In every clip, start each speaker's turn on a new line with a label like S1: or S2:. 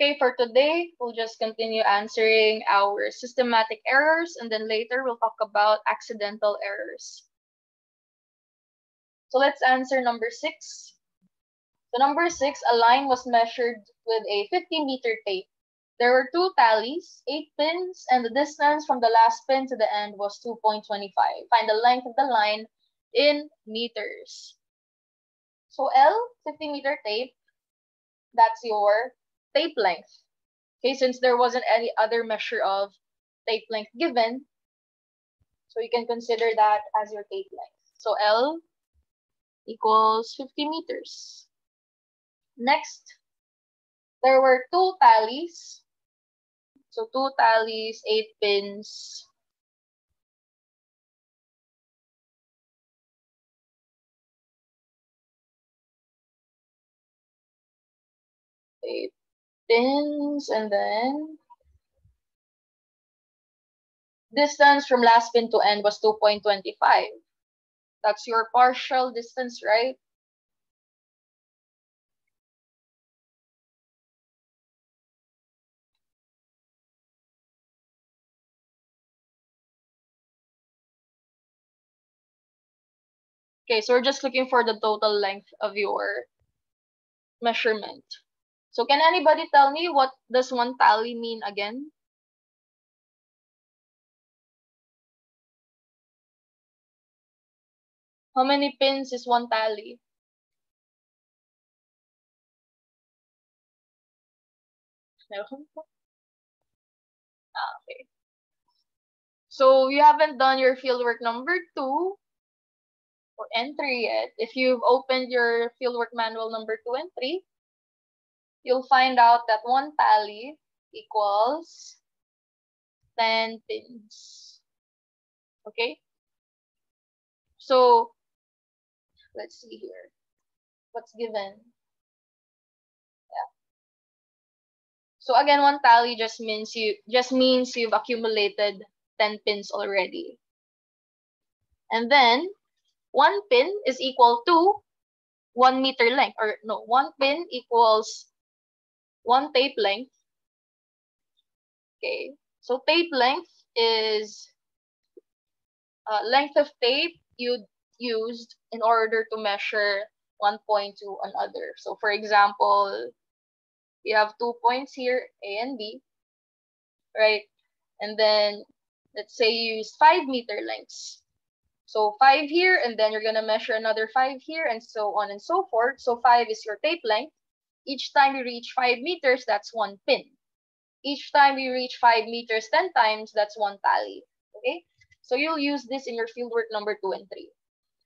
S1: Okay, for today, we'll just continue answering our systematic errors, and then later we'll talk about accidental errors. So let's answer number six. So number six, a line was measured with a 50 meter tape. There were two tallies, eight pins, and the distance from the last pin to the end was 2.25. Find the length of the line in meters. So L, 50 meter tape, that's your tape length. Okay, since there wasn't any other measure of tape length given, so you can consider that as your tape length. So L equals 50 meters. Next, there were two tallies. So two tallies, eight pins. Eight pins and then distance from last pin to end was 2.25. That's your partial distance, right? Okay, so we're just looking for the total length of your measurement. So can anybody tell me what does one tally mean again? How many pins is one tally? Ah, okay. So you haven't done your fieldwork number two or entry yet. If you've opened your fieldwork manual number two and three, you'll find out that one tally equals 10 pins. Okay? So, let's see here. What's given? Yeah. So again, one tally just means you just means you've accumulated 10 pins already. And then one pin is equal to one meter length or no, one pin equals one tape length. Okay, so tape length is uh, length of tape you used in order to measure one point to another. So for example, you have two points here, A and B, right? And then let's say you use five meter lengths. So five here, and then you're gonna measure another five here, and so on and so forth. So five is your tape length. Each time you reach 5 meters, that's one pin. Each time you reach 5 meters 10 times, that's one tally. Okay? So you'll use this in your fieldwork number 2 and 3.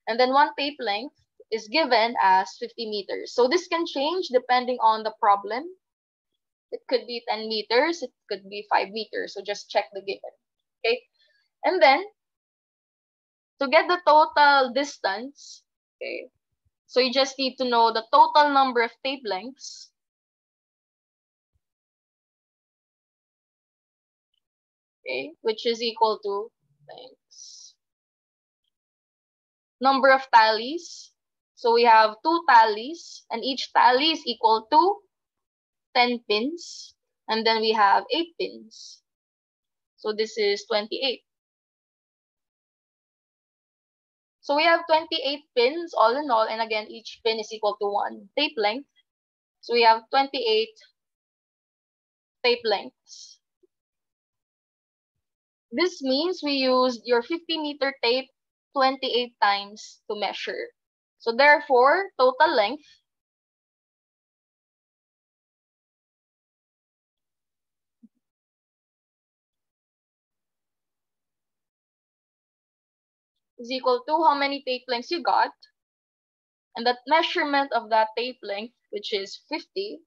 S1: And then one tape length is given as 50 meters. So this can change depending on the problem. It could be 10 meters, it could be 5 meters. So just check the given. Okay? And then, to get the total distance, okay, so you just need to know the total number of tape lengths. Okay, which is equal to lengths. Number of tallies. So we have two tallies and each tally is equal to 10 pins. And then we have 8 pins. So this is 28. So we have 28 pins all in all, and again, each pin is equal to one tape length. So we have 28 tape lengths. This means we used your 50 meter tape 28 times to measure. So therefore, total length is equal to how many tape lengths you got, and that measurement of that tape length, which is 50.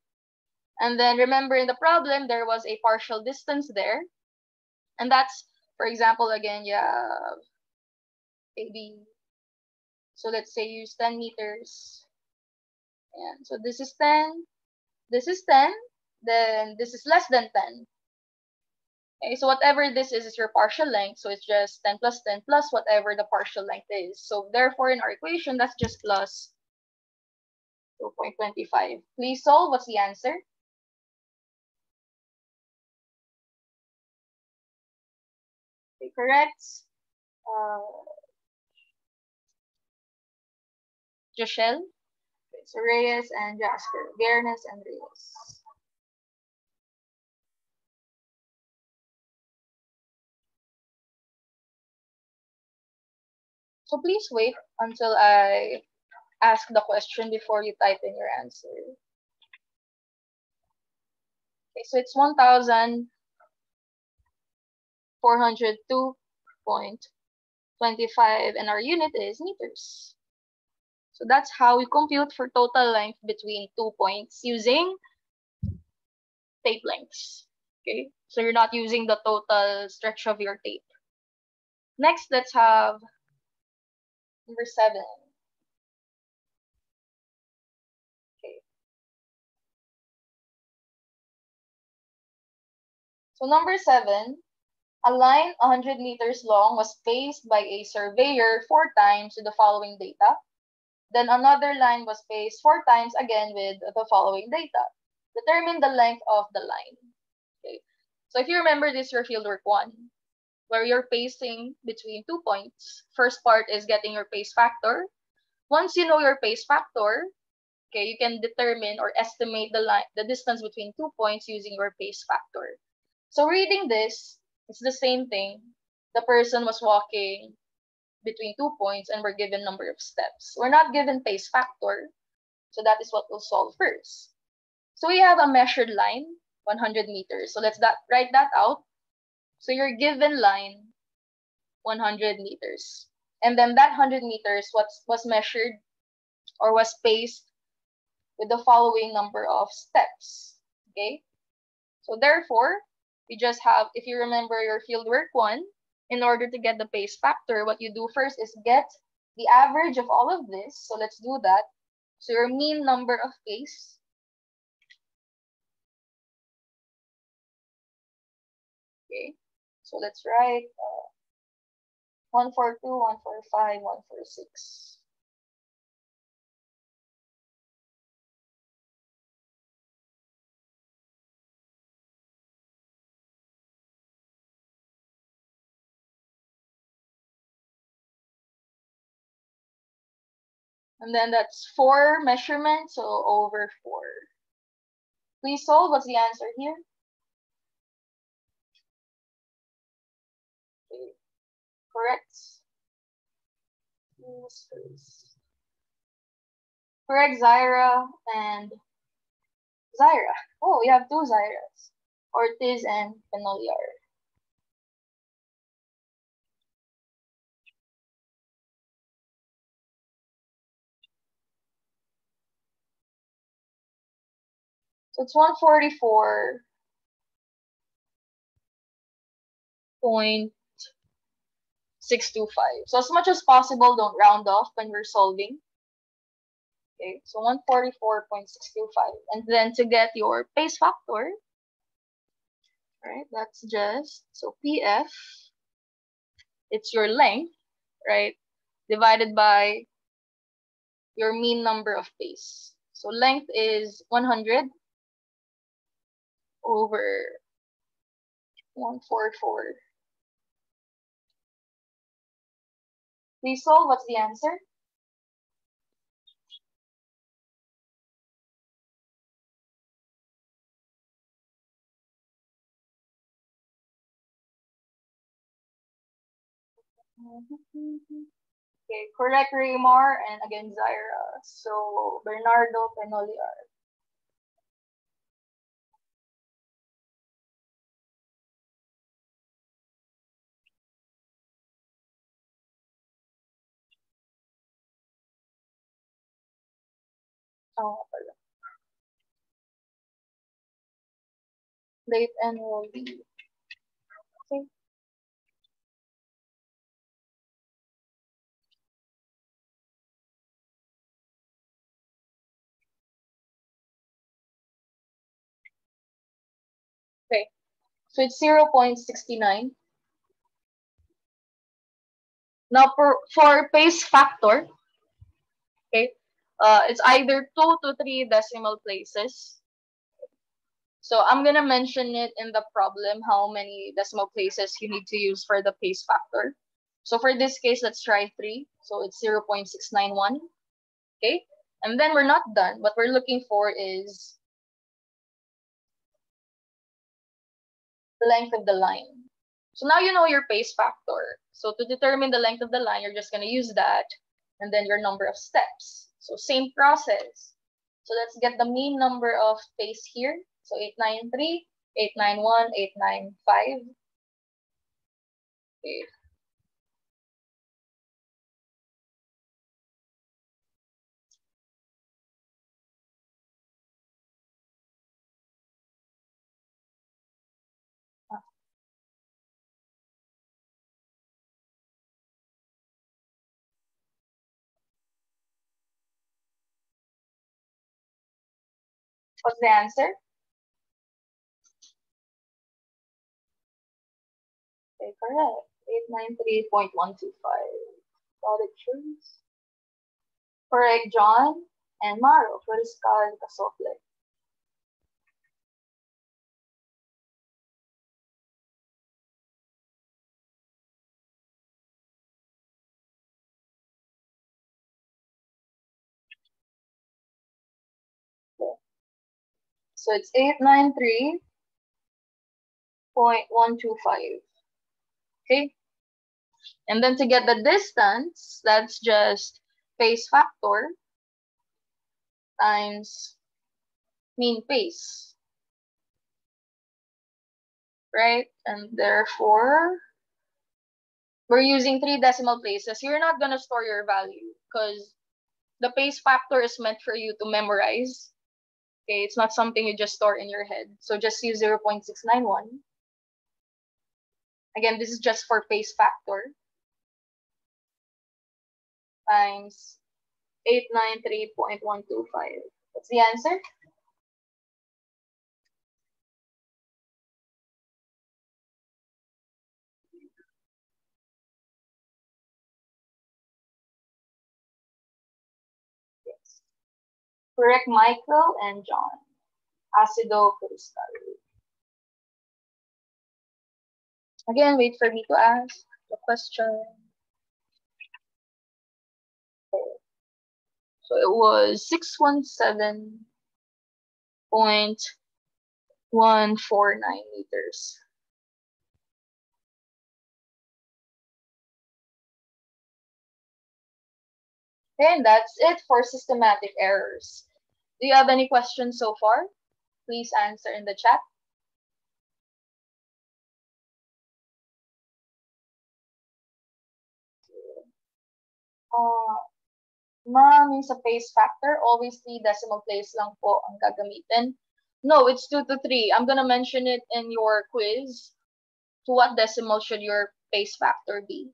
S1: And then remember in the problem, there was a partial distance there. And that's, for example, again, you have maybe, so let's say use 10 meters. And so this is 10, this is 10, then this is less than 10. Okay, so whatever this is, is your partial length. So it's just 10 plus 10 plus whatever the partial length is. So therefore, in our equation, that's just plus 2.25. Please solve. What's the answer? Okay, correct. Uh, Joshel, okay, so Reyes and Jasper, Viernes and Reyes. So please wait until I ask the question before you type in your answer. Okay, so it's 1,402.25 and our unit is meters. So that's how we compute for total length between two points using tape lengths. Okay, so you're not using the total stretch of your tape. Next, let's have number seven. Okay. So number seven, a line 100 meters long was paced by a surveyor four times with the following data. Then another line was paced four times again with the following data. Determine the length of the line. Okay. So if you remember this, your fieldwork one, where you're pacing between two points. First part is getting your pace factor. Once you know your pace factor, okay, you can determine or estimate the line, the distance between two points using your pace factor. So reading this, it's the same thing. The person was walking between two points and we're given number of steps. We're not given pace factor, so that is what we'll solve first. So we have a measured line, 100 meters. So let's that write that out. So your given line, 100 meters. And then that 100 meters was, was measured or was paced with the following number of steps. Okay? So therefore, we just have, if you remember your fieldwork one, in order to get the pace factor, what you do first is get the average of all of this. So let's do that. So your mean number of pace Okay, so let's write uh, 142, 145, 146. And then that's four measurements, so over four. Please solve. What's the answer here? Correct. Correct, Zaira and Zaira. Oh, we have two Zairas. Ortiz and Penoliar. So it's 144 point six two five. So as much as possible, don't round off when we're solving. Okay, so 144.625. And then to get your pace factor, right, that's just, so PF, it's your length, right, divided by your mean number of pace. So length is 100 over 144. Solve. What's the answer? Okay, correct Raymar and again Zaira. So Bernardo Penoliar. Late enrollee. Okay. Okay. So it's 0.69. Now for, for pace factor, uh, it's either two to three decimal places. So I'm gonna mention it in the problem, how many decimal places you need to use for the pace factor. So for this case, let's try three. So it's 0.691, okay? And then we're not done. What we're looking for is the length of the line. So now you know your pace factor. So to determine the length of the line, you're just going to use that and then your number of steps. So same process. So let's get the mean number of pace here. So 893, 891, 895. Okay. What's the answer? Okay, correct. 893.125. Got it, choose. Correct, John and Maro. Florescal Casople. So it's 893.125. Okay. And then to get the distance, that's just pace factor times mean pace. Right? And therefore, we're using three decimal places. You're not going to store your value because the pace factor is meant for you to memorize Okay, it's not something you just store in your head. So just use 0.691. Again, this is just for pace factor. Times 893.125. What's the answer? Correct Michael and John. Acido crystal. Again, wait for me to ask the question. So it was 617.149 meters. And that's it for systematic errors. Do you have any questions so far? Please answer in the chat. Uh, ma'am, sa pace factor, always 3 decimal place lang po ang gagamitin. No, it's 2 to 3. I'm gonna mention it in your quiz. To what decimal should your pace factor be?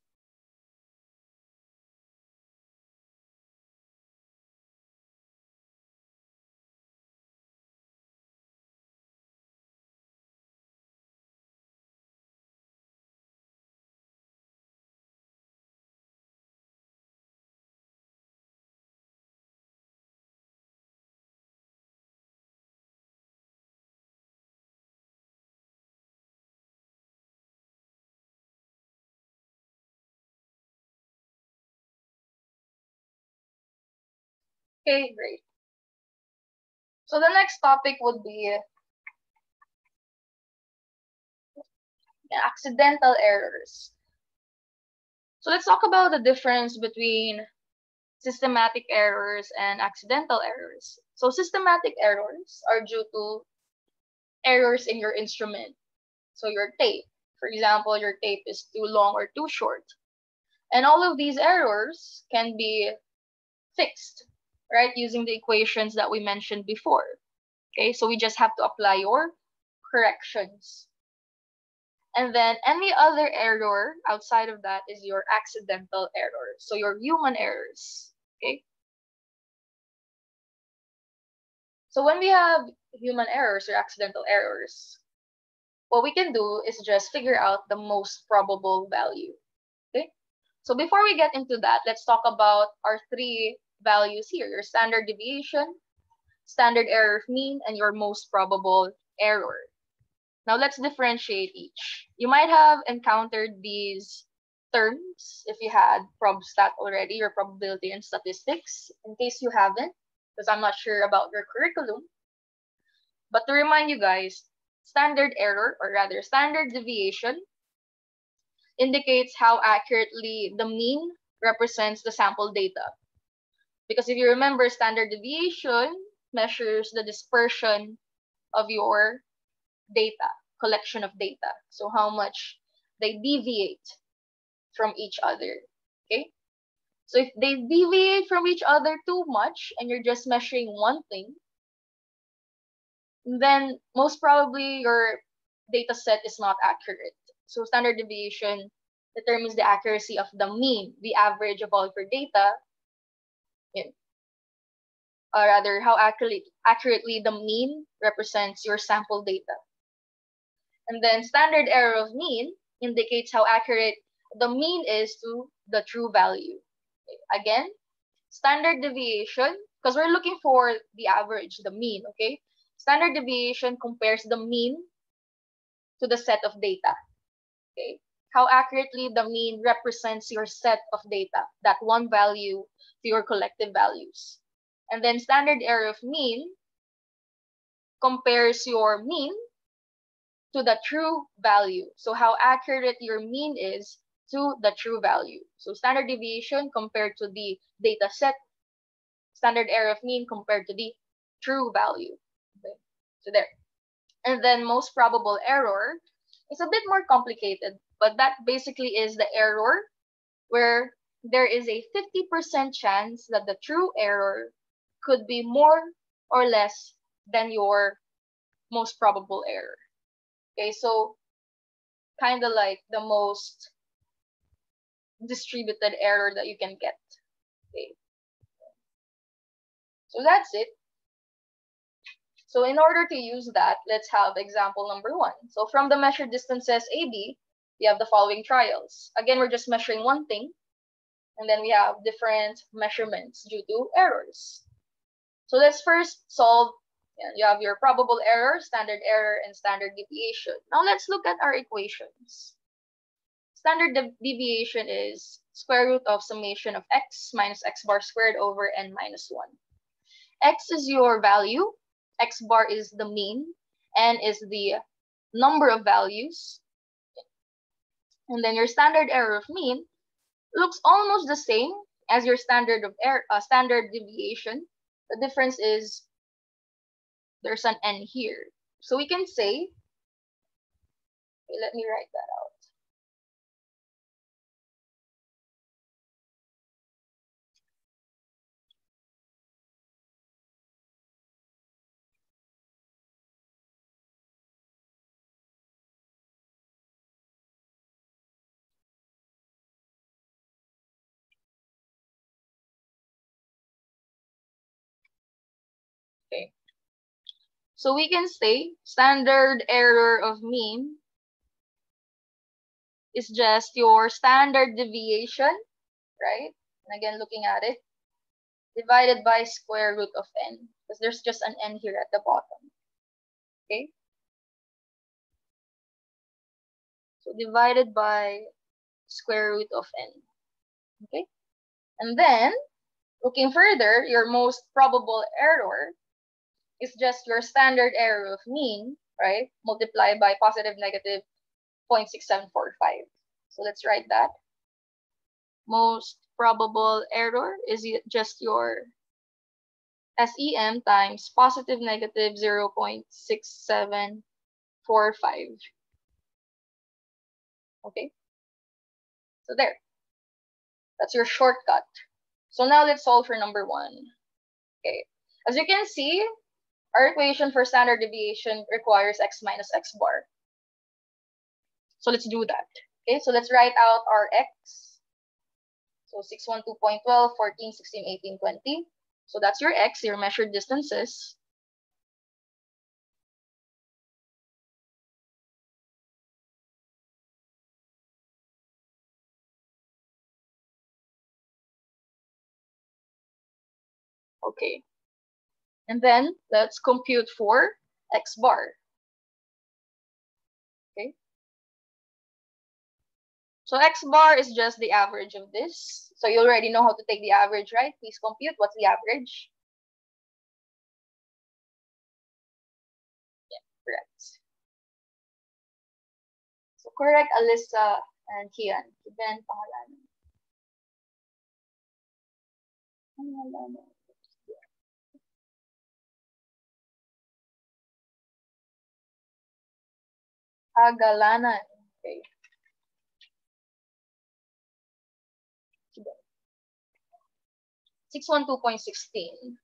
S1: Okay, great. So the next topic would be accidental errors. So let's talk about the difference between systematic errors and accidental errors. So systematic errors are due to errors in your instrument. So your tape, for example, your tape is too long or too short. And all of these errors can be fixed right? Using the equations that we mentioned before. Okay, so we just have to apply your corrections. And then any other error outside of that is your accidental error. So your human errors, okay? So when we have human errors or accidental errors, what we can do is just figure out the most probable value, okay? So before we get into that, let's talk about our three values here, your standard deviation, standard error of mean, and your most probable error. Now let's differentiate each. You might have encountered these terms if you had ProbStat already, your probability and statistics. In case you haven't, because I'm not sure about your curriculum. But to remind you guys, standard error, or rather standard deviation, indicates how accurately the mean represents the sample data. Because if you remember, standard deviation measures the dispersion of your data, collection of data. So how much they deviate from each other, okay? So if they deviate from each other too much and you're just measuring one thing, then most probably your data set is not accurate. So standard deviation determines the accuracy of the mean, the average of all your data, or rather how accurately, accurately the mean represents your sample data. And then standard error of mean indicates how accurate the mean is to the true value. Again, standard deviation, because we're looking for the average, the mean, okay? Standard deviation compares the mean to the set of data, okay? How accurately the mean represents your set of data, that one value to your collective values. And then standard error of mean compares your mean to the true value. So how accurate your mean is to the true value. So standard deviation compared to the data set, standard error of mean compared to the true value. Okay. So there. And then most probable error is a bit more complicated, but that basically is the error where there is a 50% chance that the true error could be more or less than your most probable error. Okay, so kind of like the most distributed error that you can get. Okay. So that's it. So in order to use that, let's have example number one. So from the measured distances AB, we have the following trials. Again, we're just measuring one thing. And then we have different measurements due to errors. So let's first solve, you have your probable error, standard error, and standard deviation. Now let's look at our equations standard deviation is square root of summation of x minus x bar squared over n minus 1. x is your value, x bar is the mean, n is the number of values. And then your standard error of mean looks almost the same as your standard of error, uh, standard deviation. The difference is there's an n here. So we can say, okay, let me write that out. So we can say standard error of mean is just your standard deviation, right? And again, looking at it, divided by square root of n, because there's just an n here at the bottom. Okay? So divided by square root of n. Okay? And then, looking further, your most probable error is just your standard error of mean, right? Multiplied by positive negative 0.6745. So let's write that. Most probable error is just your SEM times positive negative 0.6745. Okay? So there. That's your shortcut. So now let's solve for number one. Okay. As you can see, our equation for standard deviation requires x minus x bar. So let's do that. Okay, so let's write out our x. So 612.12, 14, 16, 18, 20. So that's your x, your measured distances. Okay, and then let's compute for x bar. Okay. So x bar is just the average of this. So you already know how to take the average, right? Please compute. What's the average? Yeah, correct. So correct, Alyssa and Kian. Kian pangalan. Pangalan. Agalanan. Okay. Six one two point sixteen.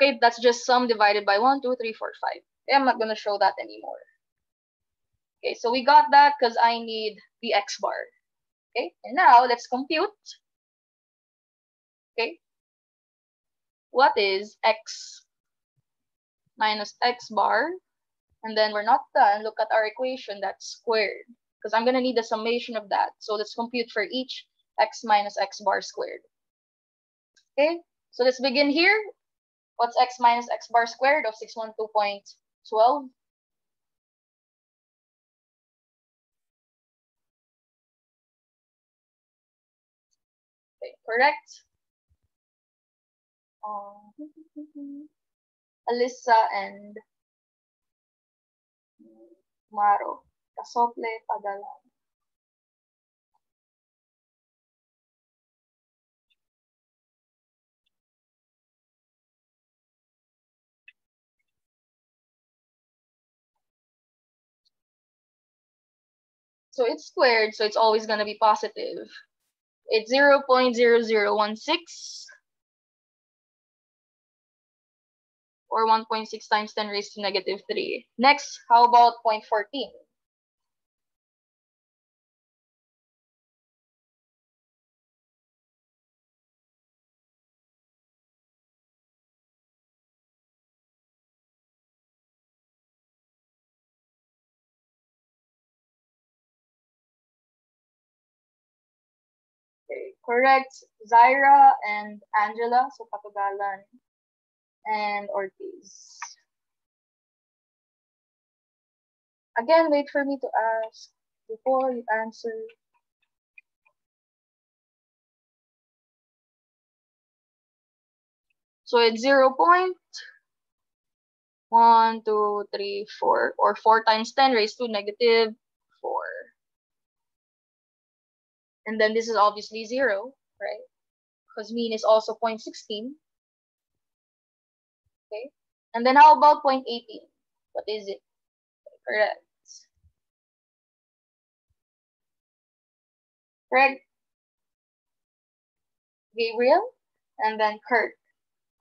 S1: Okay, that's just sum divided by one, two, three, four, five. Okay, I'm not gonna show that anymore. Okay, so we got that because I need the x bar. Okay, and now let's compute. Okay, what is x minus x bar. And then we're not done. Look at our equation that's squared. Because I'm going to need the summation of that. So let's compute for each x minus x bar squared. Okay, so let's begin here. What's x minus x bar squared of 612.12? Okay, correct. Um, Alyssa and Maro. Kasople Padalan. So it's squared, so it's always going to be positive. It's 0 0.0016 or 1.6 times 10 raised to negative 3. Next, how about 0.14? Okay, correct. Zaira and Angela, so Patugalan and Ortiz. Again, wait for me to ask before you answer. So it's 0 0.1, 2, 3, 4, or 4 times 10 raised to negative 4. And then this is obviously 0, right? Because mean is also 0.16. Okay. And then how about 0.18? What is it? Correct. Correct. Gabriel, and then Kurt,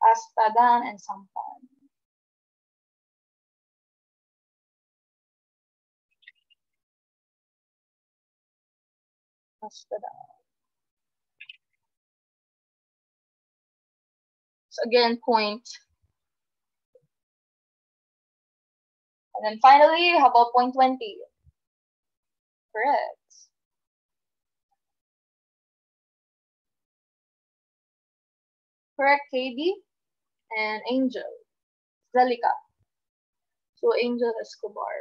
S1: Astadan, and Sampan. Astadan. So again, point And then finally, how about point 20? Correct. Correct, KB and Angel. Zalika. So Angel Escobar.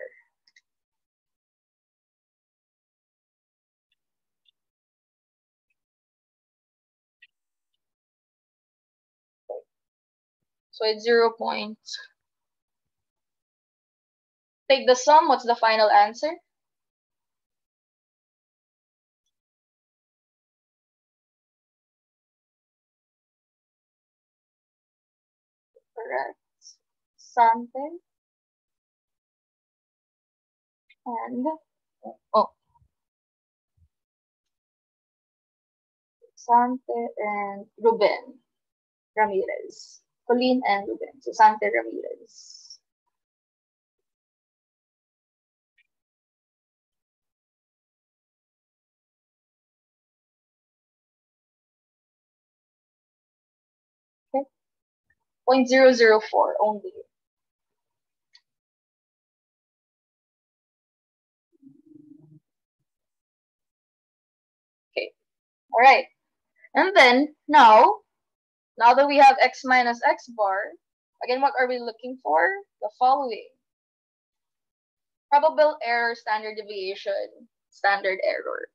S1: So it's 0 point Take the sum. What's the final answer? Correct. Something. And, oh. Sante and Ruben Ramirez. Colleen and Ruben. So Sante Ramirez. 0.004 only. Okay. All right. And then now, now that we have x minus x bar, again, what are we looking for? The following. Probable error, standard deviation, standard error.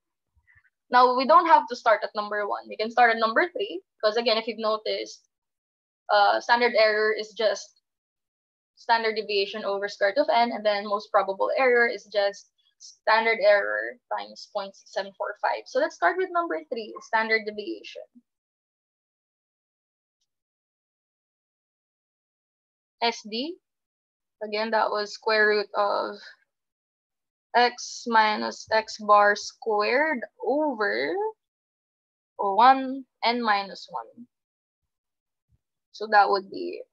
S1: Now, we don't have to start at number one. We can start at number three, because again, if you've noticed, uh, standard error is just standard deviation over square root of n, and then most probable error is just standard error times 0.745. So let's start with number three, standard deviation. SD, again, that was square root of x minus x bar squared over 1 n minus 1. So that would be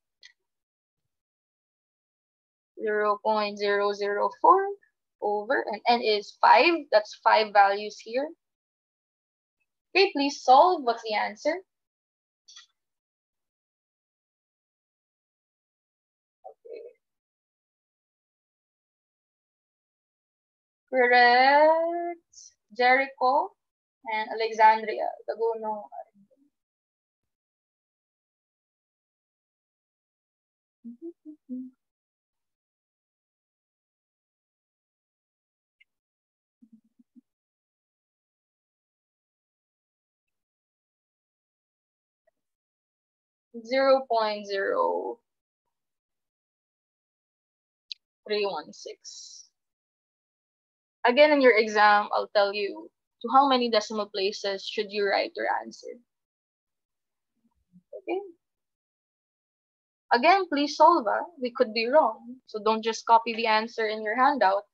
S1: 0 0.004 over, and n is 5. That's 5 values here. Okay, please solve. What's the answer? Okay. Correct. Jericho and Alexandria, Taguno. Mm-hmm. 0 0.0316. Again, in your exam, I'll tell you to how many decimal places should you write your answer. Okay? Again, please solve. Ah. We could be wrong. So don't just copy the answer in your handout.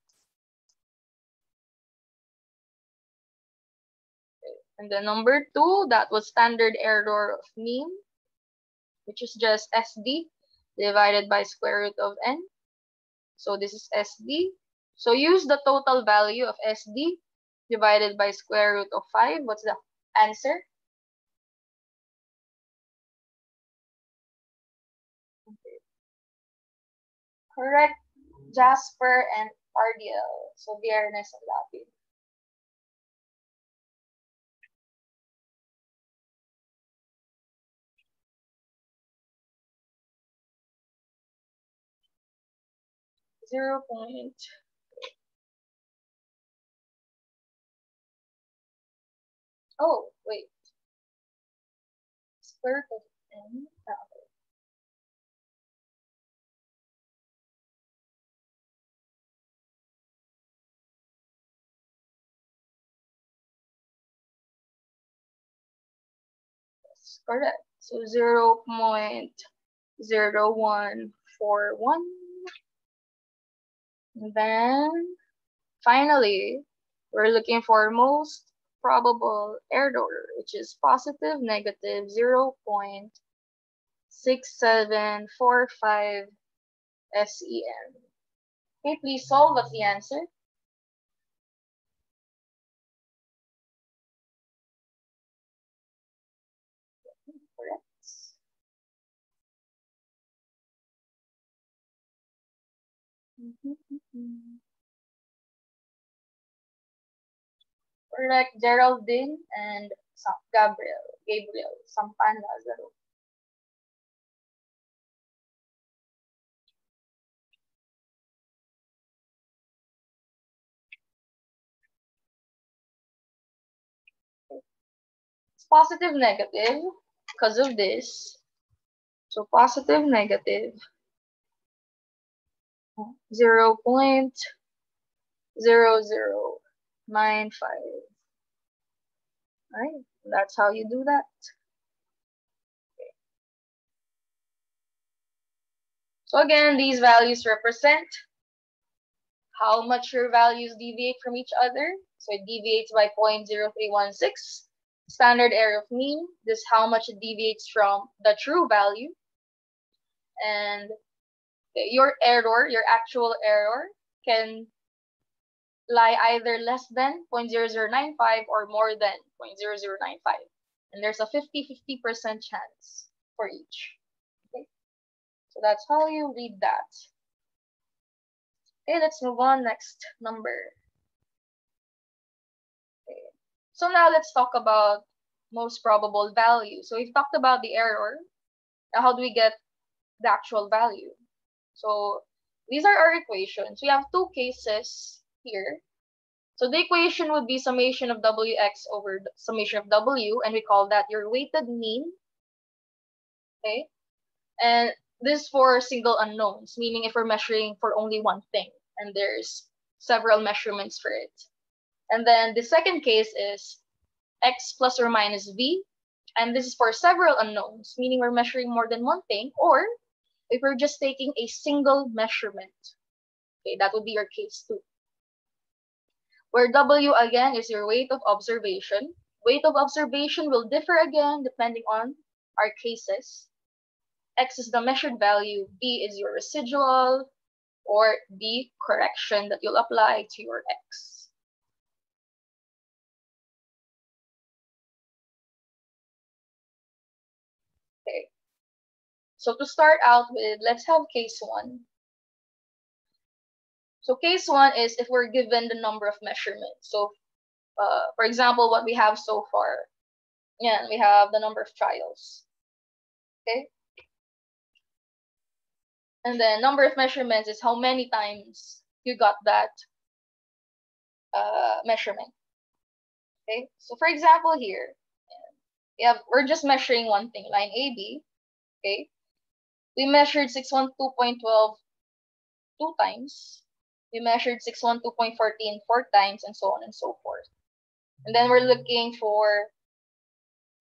S1: And then number two, that was standard error of mean which is just SD divided by square root of n. So this is SD. So use the total value of SD divided by square root of 5. What's the answer? Correct, Jasper and Ardiel. So viernes and Latin. 0 point oh wait square of n correct. So 0 0.0141 then finally, we're looking for most probable error, which is positive, negative 0 0.6745 SEM. Okay, please solve what's the answer. Correct, Geraldine and Gabriel, Gabriel, Sampan Lazaro. It's positive, negative because of this. So positive, negative. 0 0.0095. Right? That's how you do that. Okay. So again, these values represent how much your values deviate from each other. So it deviates by 0.0316. Standard error of mean, this how much it deviates from the true value. And your error, your actual error, can lie either less than 0.0095 or more than 0.0095. And there's a 50-50% chance for each. Okay, so that's how you read that. Okay, let's move on. Next number. Okay. So now let's talk about most probable value. So we've talked about the error. Now how do we get the actual value? So these are our equations. We have two cases here. So the equation would be summation of wx over summation of w, and we call that your weighted mean. Okay, and this for single unknowns, meaning if we're measuring for only one thing, and there's several measurements for it. And then the second case is x plus or minus v, and this is for several unknowns, meaning we're measuring more than one thing, or if we're just taking a single measurement. Okay, that would be your case two where W again is your weight of observation. Weight of observation will differ again depending on our cases. X is the measured value, V is your residual, or the correction that you'll apply to your X. so to start out with, let's have case one. So case one is if we're given the number of measurements. So uh, for example, what we have so far, yeah, we have the number of trials, okay? And then number of measurements is how many times you got that uh, measurement, okay? So for example here, have, we're just measuring one thing, line AB, okay? We measured 612.12 two times we measured 612.14 four times and so on and so forth. And then we're looking for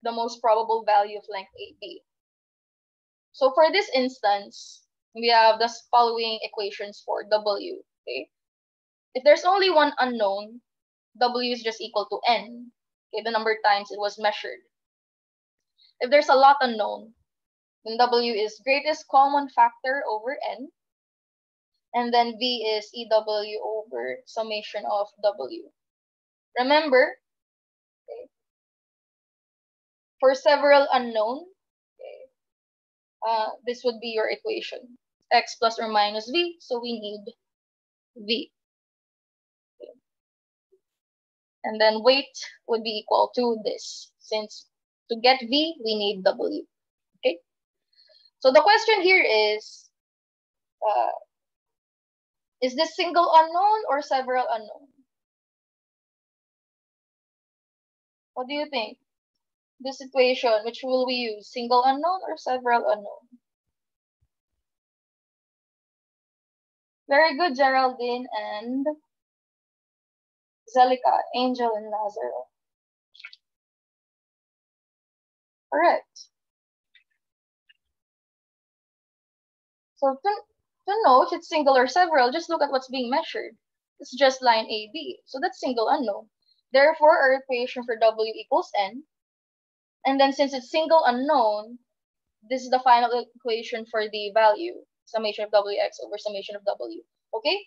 S1: the most probable value of length AB. So for this instance, we have the following equations for W. Okay, if there's only one unknown, W is just equal to N. Okay, the number of times it was measured. If there's a lot unknown, then W is greatest common factor over N. And then V is EW over summation of W. Remember, okay, for several unknown, okay, uh, this would be your equation. X plus or minus V, so we need V. Okay. And then weight would be equal to this. Since to get V, we need W. So the question here is, uh, is this single unknown or several unknown? What do you think? This situation, which will we use? Single unknown or several unknown? Very good, Geraldine and Zelica, Angel, and Lazaro. Correct. So to know if it's single or several, just look at what's being measured. It's just line AB. So that's single unknown. Therefore, our equation for W equals N. And then since it's single unknown, this is the final equation for the value, summation of Wx over summation of W. Okay?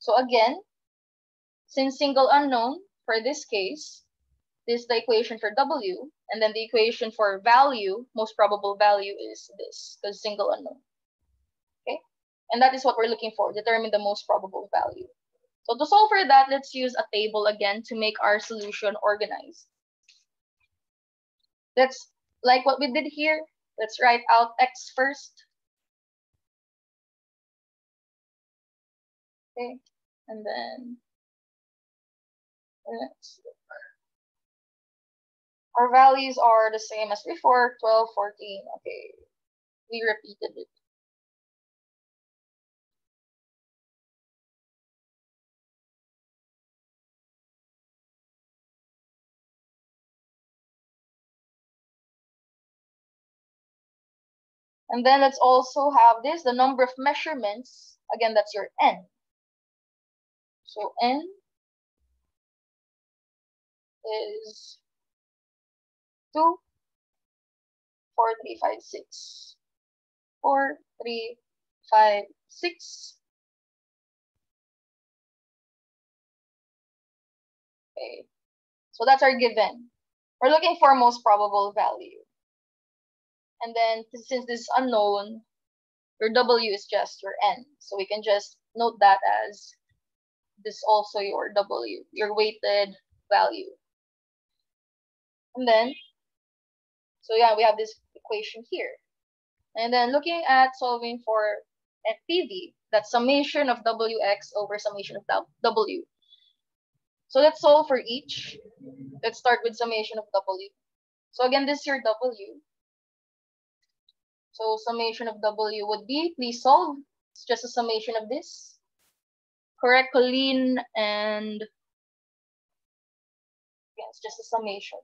S1: So again, since single unknown, for this case, this is the equation for W, and then the equation for value, most probable value is this, because single unknown. And that is what we're looking for, determine the most probable value. So to solve for that, let's use a table again to make our solution organized. Let's, like what we did here, let's write out x first. Okay, and then let's look. Our values are the same as before, 12, 14. Okay, we repeated it. And then let's also have this, the number of measurements. Again, that's your N. So N is 2, 4, 3, 5, 6. 4, 3, 5, 6. Okay. So that's our given. We're looking for most probable value. And then since this is unknown, your W is just your N. So we can just note that as this also your W, your weighted value. And then So yeah, we have this equation here. And then looking at solving for PV, that's summation of Wx over summation of W. So let's solve for each. Let's start with summation of W. So again, this is your W. So summation of W would be, please solve. It's just a summation of this. Correct Colleen and yeah, it's just a summation.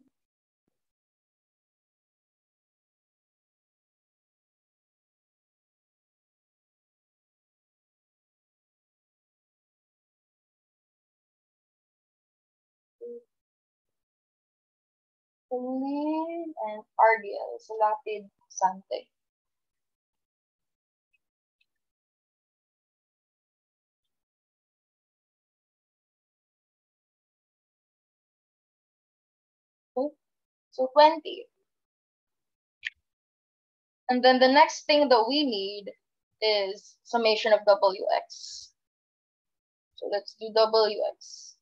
S1: Colleen and Ardiel Salapid Sante. So 20. And then the next thing that we need is summation of Wx. So let's do Wx.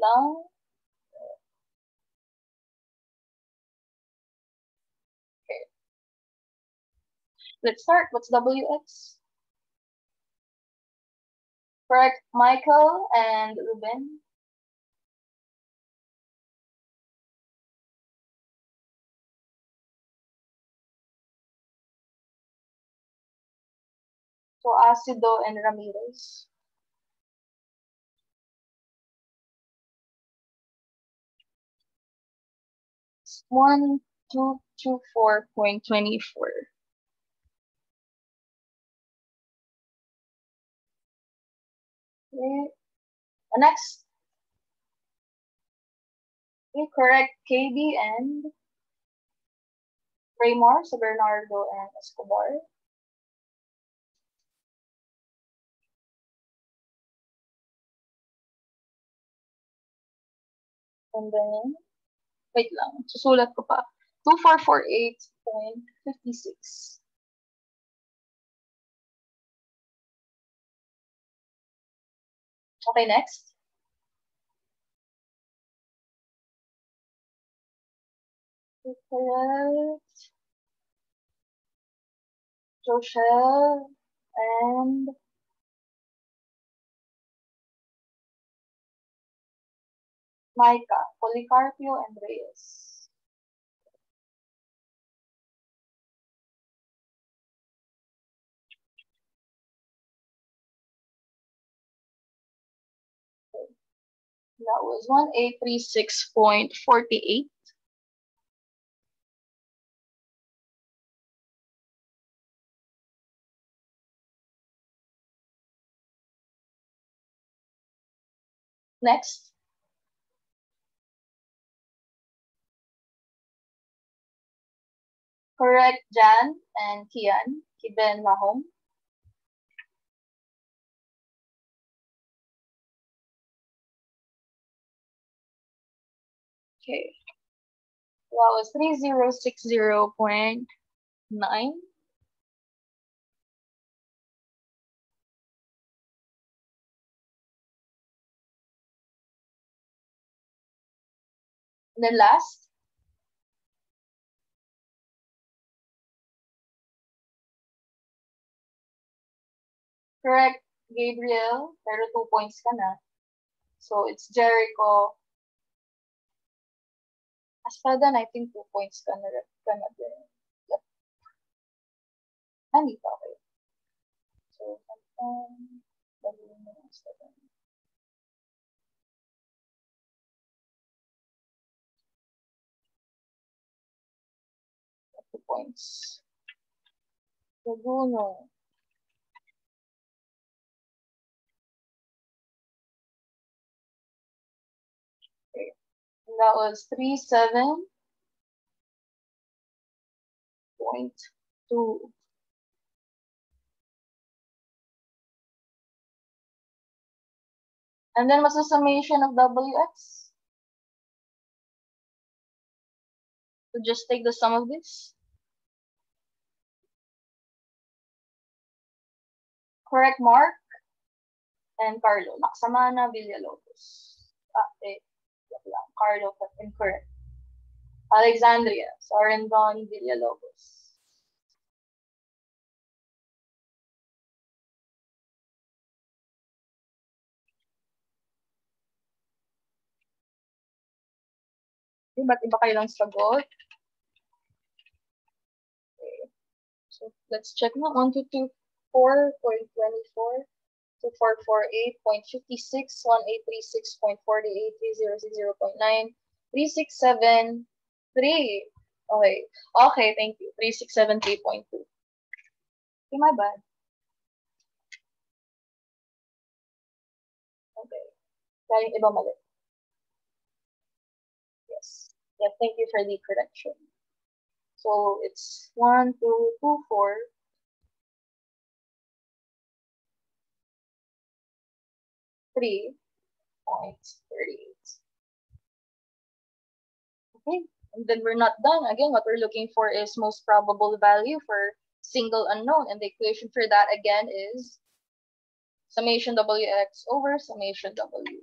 S1: lang. Okay. Let's start. What's WX? Correct, Michael and Ruben. So Acido and Ramirez. one two two four point twenty four. Okay. Next. Okay, correct KB and Raymore, so Bernardo and Escobar. And then Wait lang. Susulat ko pa. 2448.56. Okay, next. Correct. Joshel and Micah, Policarpio, and Reyes. That was 1836.48. Next. Correct, Jan and Kian, Kiben Lahom. Okay. That was 3060.9. And then last, Correct, Gabriel. Pero two points ka na. So, it's Jericho. Aspadan, I think two points ka na, ka na din. Yep. Hindi pa okay. So, um, gagawin mo ng Aspadan. Two points. Laguno. That was three seven point two. And then what's the summation of Wx? So just take the sum of this. Correct, Mark? and Carlo. Laksamana Villalobos. Ah, eh, lang. Carlo, but incorrect. Alexandria, Sarandon Villalobos. Iba't iba kayo lang sagot. Okay. So, let's check na. 1, 2, 2, 4.24. 2448.56, 1836.48, 3060.9, 3673. Okay. Okay, thank you. 3673.2. Okay, my bad. Okay. Kaya iba mali. Yes. Yeah, thank you for the correction. So it's 1, 2, 2, 4, three point thirty-eight. Okay, and then we're not done. Again, what we're looking for is most probable value for single unknown. And the equation for that again is summation wx over summation w.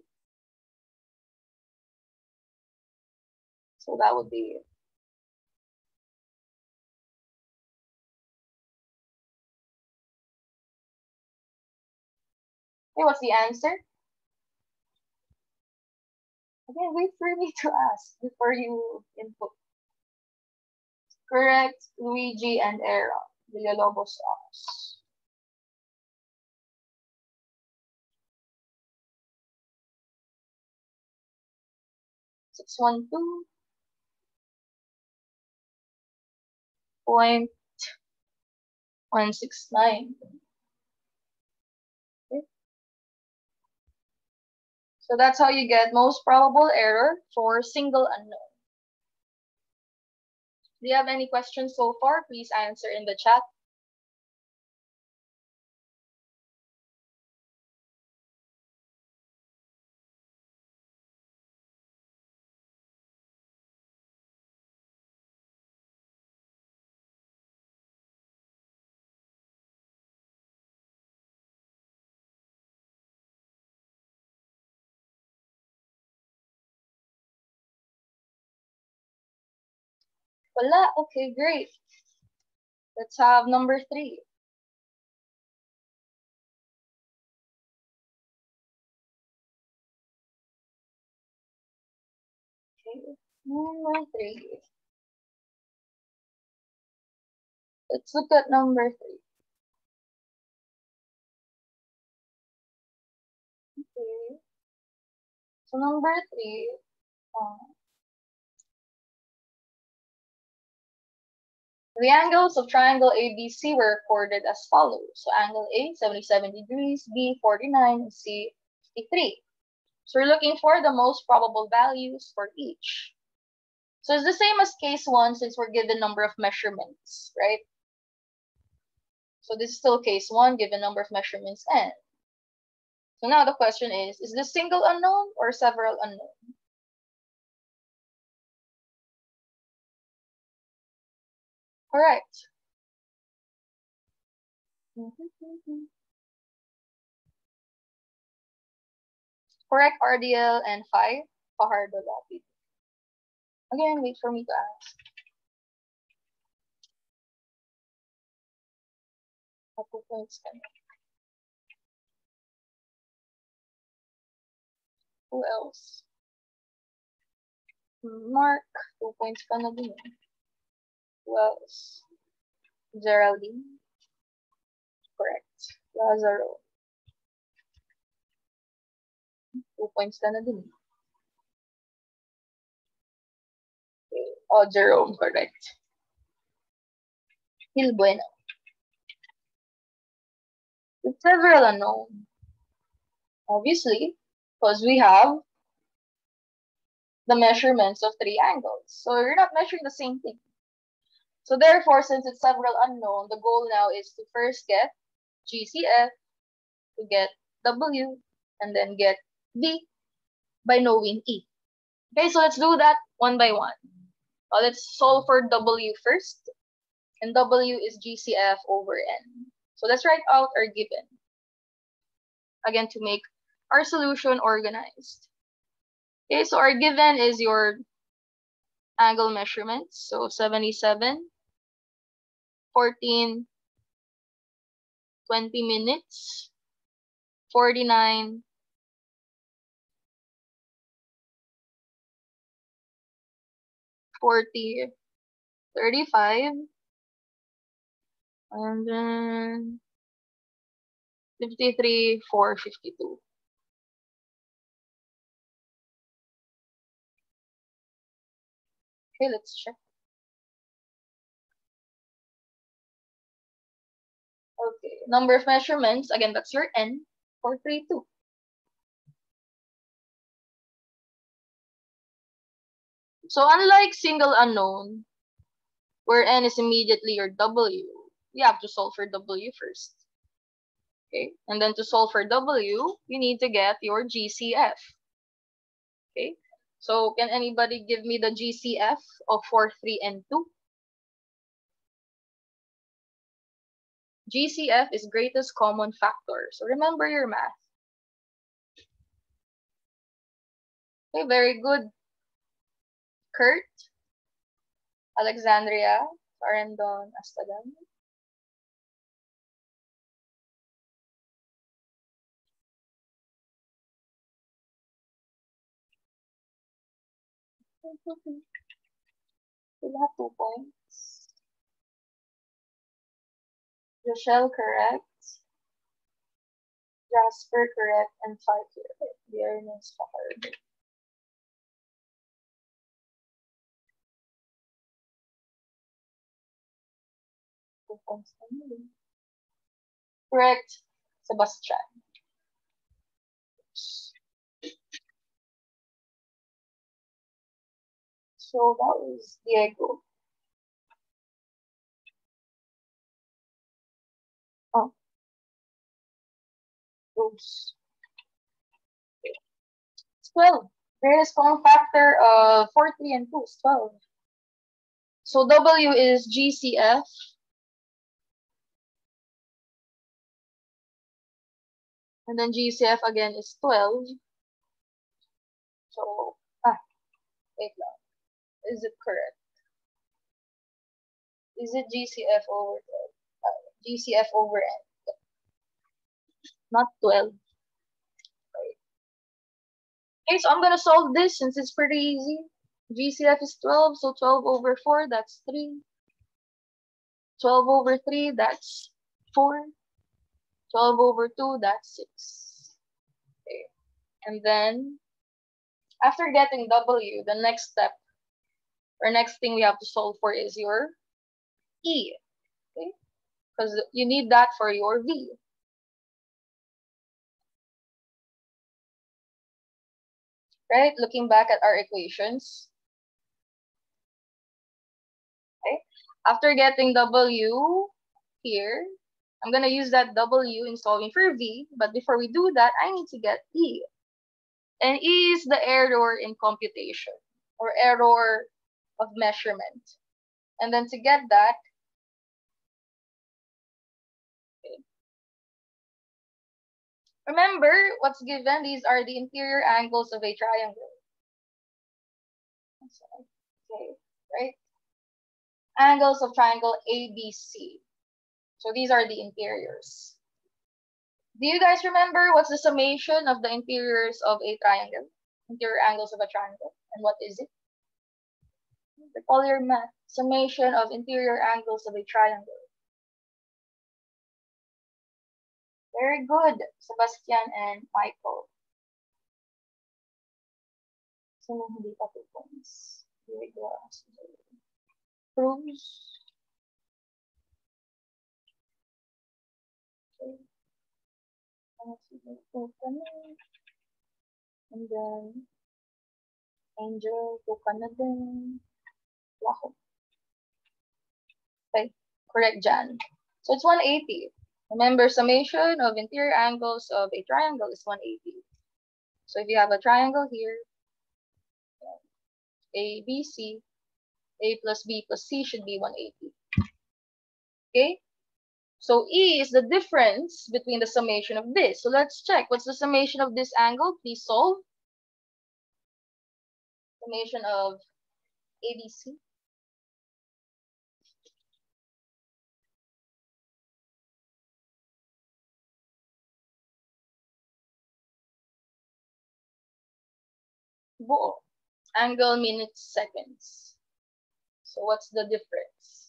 S1: So that would be Okay, what's the answer? Again, wait for me to ask before you input. Correct, Luigi and Era. Villalobos Ramos. Six one two point one six nine. So that's how you get most probable error for single unknown. Do you have any questions so far? Please answer in the chat. Wala. Okay, great. Let's have number three. Okay, number three. Let's look at number three. Okay. So number three, um, The angles of triangle ABC were recorded as follows. So angle A, 77 degrees, B, 49, and C, 53. So we're looking for the most probable values for each. So it's the same as case one since we're given number of measurements, right? So this is still case one, given number of measurements n. So now the question is, is this single unknown or several unknown? Correct. Correct RDL and 5, Fajardo Lapid. Again, wait for me to ask. Points Who else? Mark, two points ka na din. Else? Geraldine. Correct. Lazaro. Two points ka na din. Oh, Jerome, correct. Hill Bueno. It's several unknown. Obviously, because we have the measurements of three angles. So you're not measuring the same thing. So therefore, since it's several unknown, the goal now is to first get GCF, to get W, and then get V by knowing E. Okay, so let's do that one by one. Uh, let's solve for W first. And W is GCF over N. So let's write out our given. again to make our solution organized. Okay, so our given is your angle measurements. So 77, 14, 20 minutes, 49, 40, 35, and then 53, 452. Okay, let's check. Okay, number of measurements, again, that's your N, 432. So unlike single unknown, where n is immediately your w, you have to solve for w first. Okay, and then to solve for w, you need to get your GCF. Okay, so can anybody give me the GCF of 4, GCF is greatest common factor. So remember your math. Okay, very good. Kurt, Alexandria, Farendon, Astadan. We have two points. Rochelle correct. Jasper correct and five correct. The earnings hard. Correct, Sebastian. So that was Diego. Oops. 12. Greatest common factor of 4, 3, and 2 is 12. So W is GCF And then GCF again is 12. So, ah, wait. Is it correct? Is it GCF over 12? Uh, GCF over N. Not 12. Okay, so I'm going to solve this since it's pretty easy. GCF is 12, so 12 over 4, that's 3. 12 over 3, that's 4. 12 over 2, that's 6. Okay. And then, after getting W, the next step, or next thing we have to solve for is your E. Okay? Because you need that for your V. Right? Looking back at our equations. Okay? After getting W here, I'm going to use that W in solving for V, but before we do that, I need to get E. And E is the error in computation or error of measurement. And then to get that, remember what's given, these are the interior angles of a triangle. Okay, right? Angles of triangle ABC. So these are the interiors. Do you guys remember what's the summation of the interiors of a triangle? Interior angles of a triangle. And what is it? Recall your math. Summation of interior angles of a triangle. Very good, Sebastian and Michael. Sino hindi pa two points? Proves And then, Angel, to Canada. Wahoo. Okay, correct, Jan. So it's 180. Remember, summation of interior angles of a triangle is 180. So if you have a triangle here, A, B, C, A plus B plus C should be 180. Okay? So E is the difference between the summation of this. So let's check. What's the summation of this angle? Please solve. Summation of ABC. Buo. Angle minutes seconds. So what's the difference?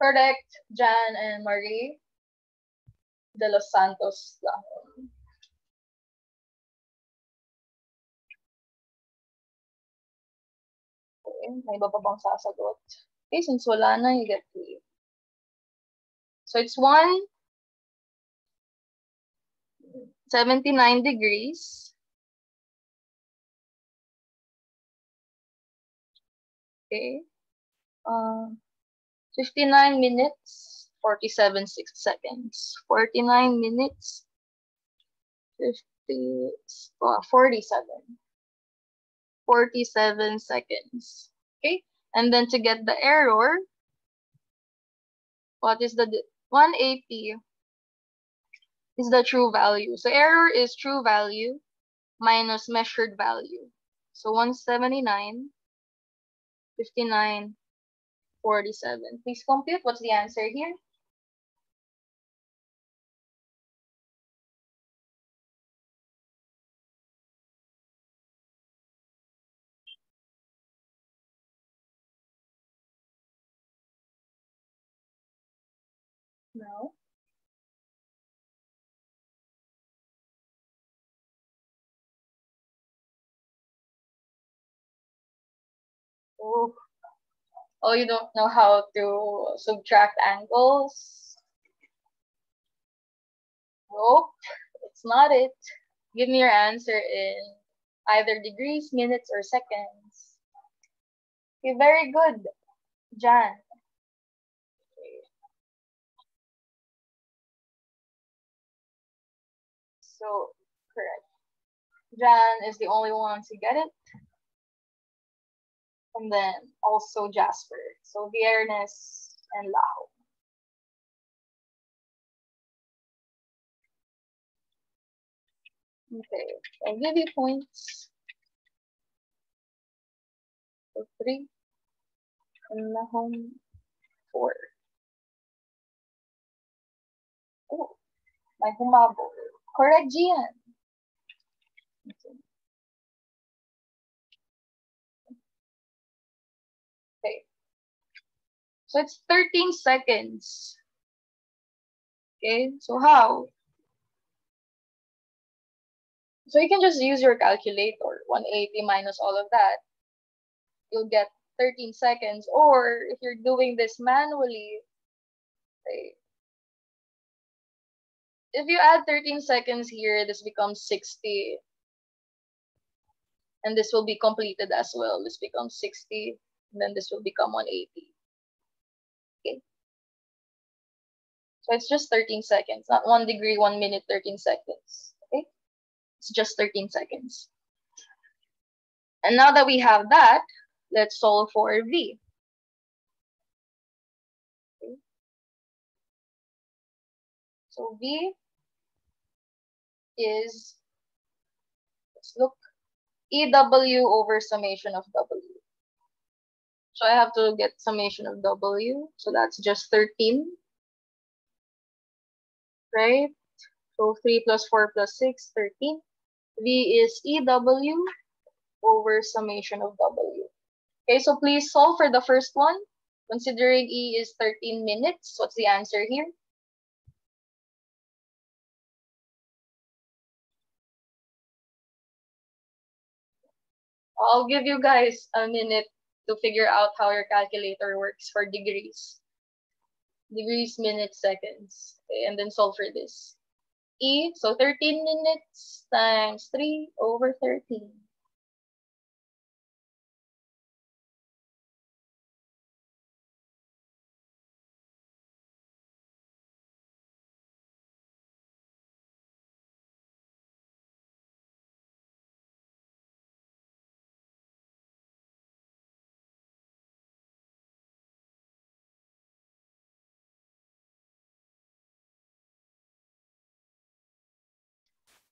S1: Correct, Jan and Marie de los Santos Lahon. Okay, may iba pa bang sasagot? Okay, since wala na, you get three. So it's one 79 degrees. Okay. Uh, 59 minutes, 47 six seconds. 49 minutes, 50, uh, 47. 47 seconds. Okay? And then to get the error, what is the 180 is the true value. So error is true value minus measured value. So 179, 59, 47. Please compute. What's the answer here? No. Oh, you don't know how to subtract angles? Nope, it's not it. Give me your answer in either degrees, minutes, or seconds. Okay, very good, Jan. So, correct. Jan is the only one to get it and then also Jasper. So Viernes and Lao. Okay, I'll give you points. So three, and Lahom, four. Oh, my humabol. Correct, Gian. So it's 13 seconds. Okay, so how? So you can just use your calculator, 180 minus all of that. You'll get 13 seconds. Or if you're doing this manually, if you add 13 seconds here, this becomes 60. And this will be completed as well. This becomes 60 and then this will become 180. Okay. So it's just 13 seconds, not one degree, one minute, 13 seconds. Okay. It's just 13 seconds. And now that we have that, let's solve for V. So V is, let's look, EW over summation of W. So I have to get summation of W. So that's just 13. Right? So 3 plus 4 plus 6, 13. V is EW over summation of W. Okay, so please solve for the first one. Considering E is 13 minutes, what's the answer here? I'll give you guys a minute to figure out how your calculator works for degrees. degrees, minutes, seconds. Okay, and then solve for this. E, so 13 minutes times 3 over 13.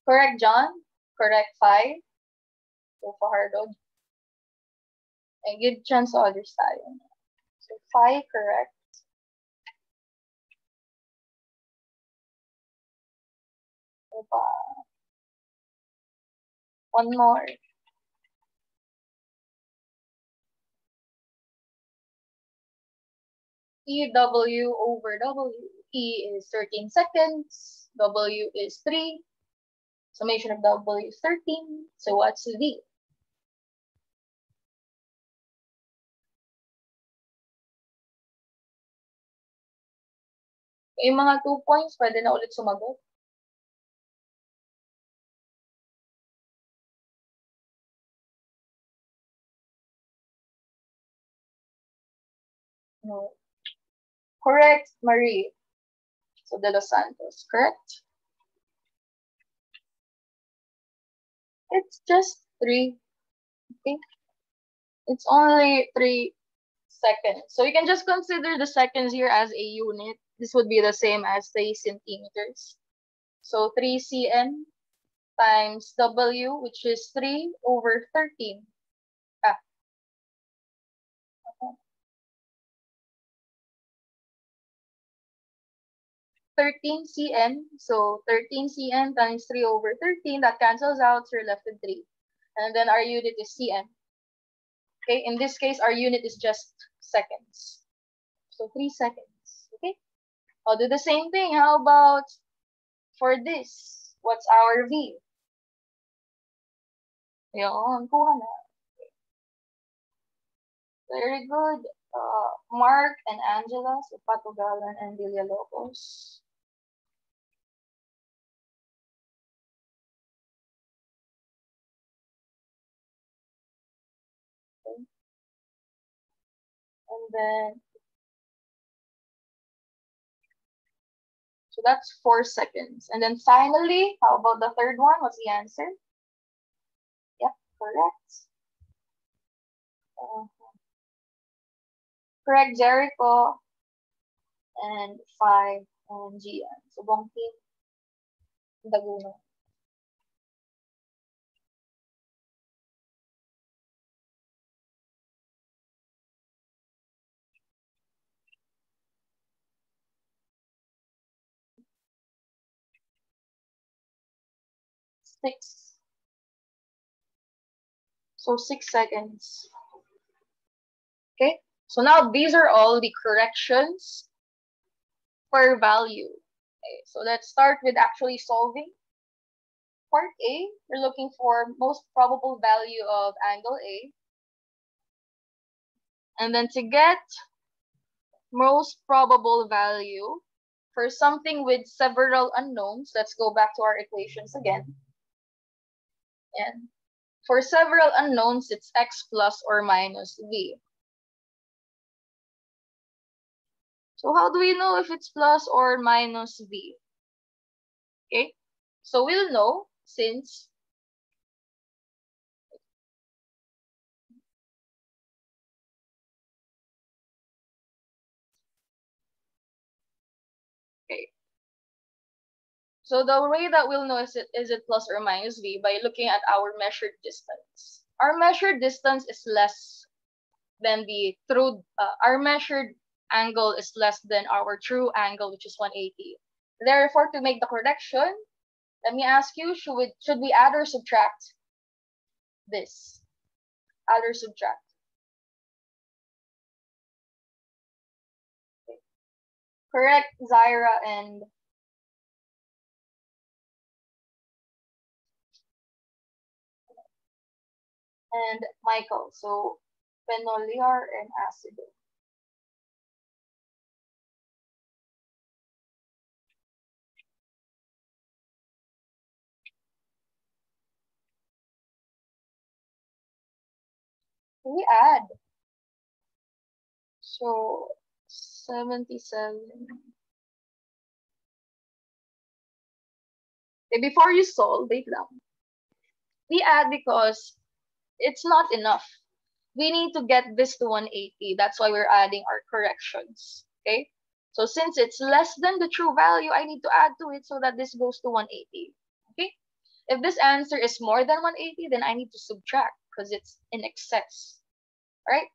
S1: Correct, John? Correct, five. So, Fajardo. And give chance others tayo. So, five correct. One more. EW over W. E is 13 seconds. W is 3. Summation of W is 13. So what's V? Yung mga 2 points, pwede na ulit sumagot. No. Correct, Marie. So, De Los Santos, correct? It's just three. Okay. It's only three seconds. So you can just consider the seconds here as a unit. This would be the same as the centimeters. So 3 cm times W, which is 3 over 13. 13 cm. So 13 cm times 3 over 13, that cancels out, so you're left with 3. And then our unit is cm. Okay, in this case, our unit is just seconds. So 3 seconds. Okay, I'll do the same thing. How about for this? What's our V? Kuha na. Very good. Uh, Mark and Angela, so Patugalan and Villalobos. And then, so that's four seconds. And then finally, how about the third one? What's the answer? Yep, correct. Uh, correct, Jericho. And five, and Gian. So, team, Daguno. Six. So six seconds. Okay, so now these are all the corrections per value. Okay, so let's start with actually solving. Part A, we're looking for most probable value of angle A. And then to get most probable value for something with several unknowns, let's go back to our equations again. And for several unknowns, it's x plus or minus v. So how do we know if it's plus or minus v? Okay, so we'll know since So the way that we'll know is it is it plus or minus v by looking at our measured distance. Our measured distance is less than the true, uh, our measured angle is less than our true angle, which is 180. Therefore, to make the correction, let me ask you, should we, should we add or subtract this? Add or subtract? Correct, Zaira and and Michael. So phenoliar and acidic. We add. So 77. Eh, before you solve, wait lang. We add because it's not enough. We need to get this to 180. That's why we're adding our corrections. Okay? So since it's less than the true value, I need to add to it so that this goes to 180. Okay? If this answer is more than 180, then I need to subtract because it's in excess. All right?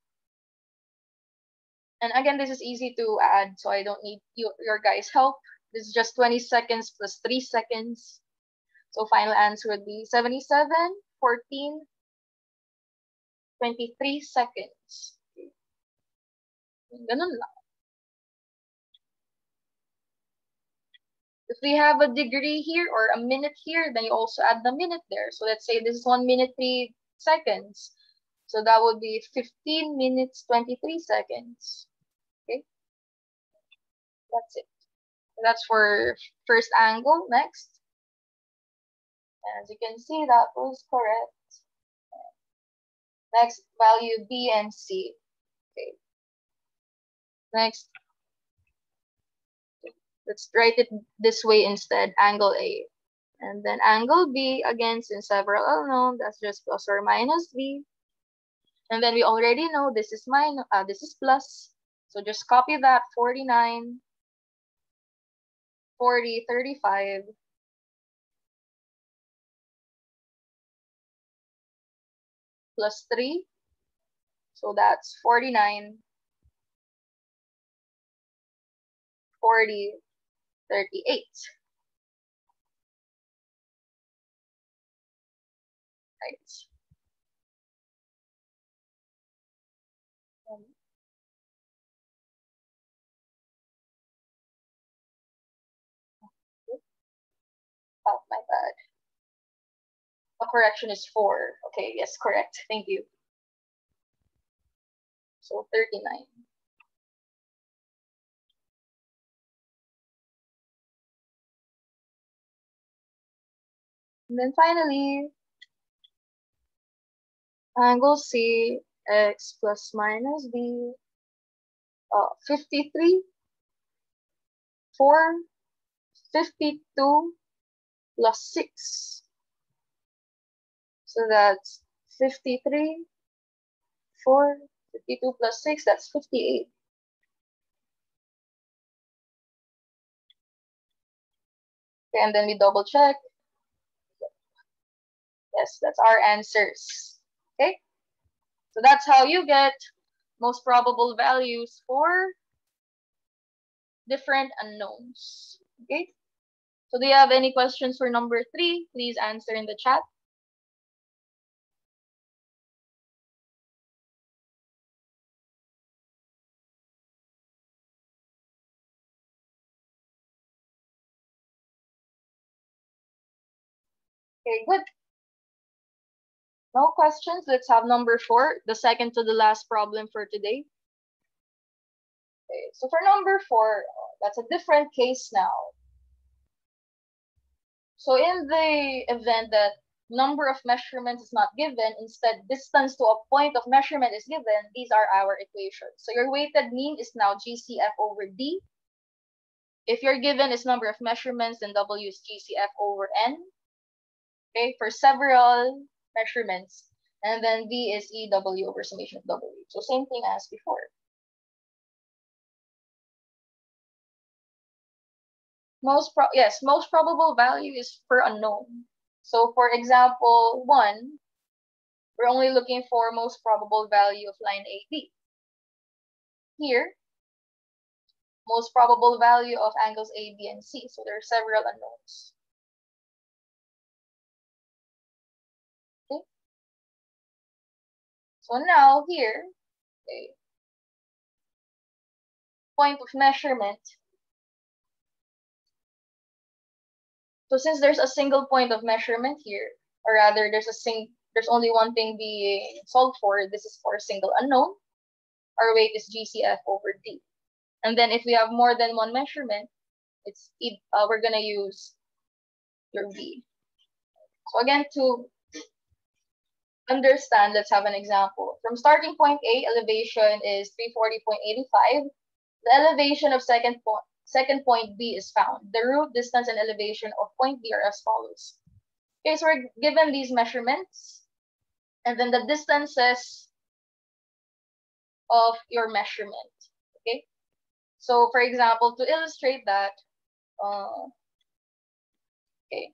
S1: And again, this is easy to add, so I don't need you, your guys' help. This is just 20 seconds plus 3 seconds. So final answer would be 77, 14, 23 seconds. Ganun lang. If we have a degree here or a minute here, then you also add the minute there. So let's say this is 1 minute 3 seconds. So that would be 15 minutes 23 seconds. Okay. That's it. That's for first angle. Next. As you can see, that was correct. Next, value B and C. Okay. Next, let's write it this way instead, angle A. And then angle B, again, since several unknown, that's just plus or minus B. And then we already know this is minus, uh, this is plus. So just copy that, 49, 40, 35, plus 3. So that's 49, 40, 38. Right. Oh, my bad. A correction is 4. Okay, yes, correct. Thank you. So 39. And then finally, angle C, x plus minus b, uh, 53, 4, 52 plus 6. So that's 53, 4, 52 plus 6, that's 58. Okay, and then we double check. Yes, that's our answers. Okay, so that's how you get most probable values for different unknowns. Okay, so do you have any questions for number three? Please answer in the chat. Okay, good. No questions. Let's have number four, the second to the last problem for today. Okay, so for number four, that's a different case now. So in the event that number of measurements is not given, instead distance to a point of measurement is given, these are our equations. So your weighted mean is now GCF over D. If you're given is number of measurements, then W is GCF over N okay, for several measurements. And then V is EW over summation of W. So same thing as before. Most pro yes, most probable value is per unknown. So for example, one, we're only looking for most probable value of line AB. Here, most probable value of angles A, B, and C. So there are several unknowns. So now here, okay, point of measurement. So since there's a single point of measurement here, or rather there's a sing there's only one thing being solved for, this is for a single unknown. Our weight is GCF over D. And then if we have more than one measurement, it's uh, we're gonna use your V. So again, to understand, let's have an example. From starting point A, elevation is 340.85. The elevation of second point, second point B is found. The route, distance, and elevation of point B are as follows. Okay, so we're given these measurements, and then the distances of your measurement. Okay, so for example, to illustrate that, uh, okay,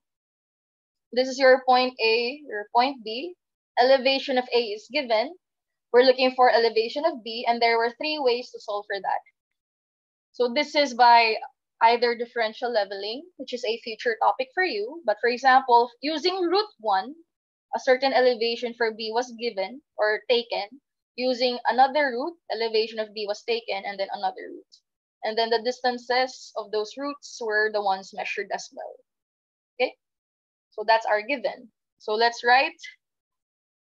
S1: this is your point A, your point B. Elevation of A is given. We're looking for elevation of B, and there were three ways to solve for that. So this is by either differential leveling, which is a future topic for you. But for example, using route 1, a certain elevation for B was given or taken. Using another route, elevation of B was taken, and then another route. And then the distances of those routes were the ones measured as well. Okay, so that's our given. So let's write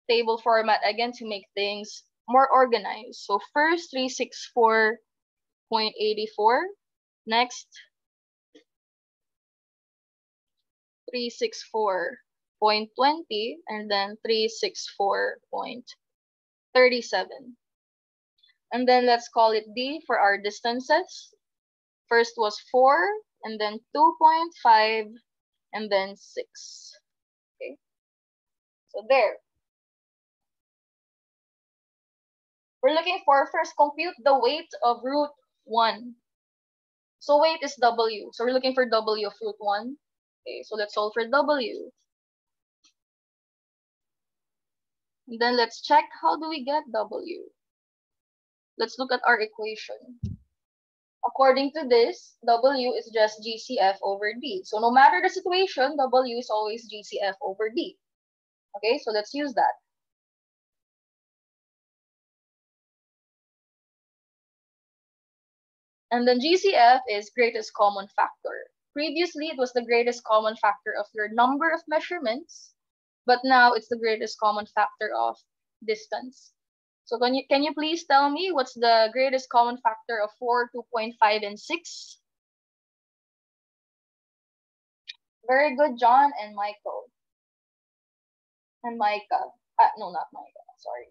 S1: table format again to make things more organized. So first 364.84, next 364.20, and then 364.37. And then let's call it D for our distances. First was 4, and then 2.5, and then 6. Okay, so there. We're looking for first compute the weight of route 1. So weight is W. So we're looking for W of route 1. Okay, so let's solve for W. And then let's check how do we get W. Let's look at our equation. According to this, W is just GCF over D. So no matter the situation, W is always GCF over D. Okay, so let's use that. And then GCF is greatest common factor. Previously, it was the greatest common factor of your number of measurements, but now it's the greatest common factor of distance. So can you can you please tell me what's the greatest common factor of 4, 2.5, and 6? Very good, John and Michael. And Micah. Uh, no, not Micah. Sorry.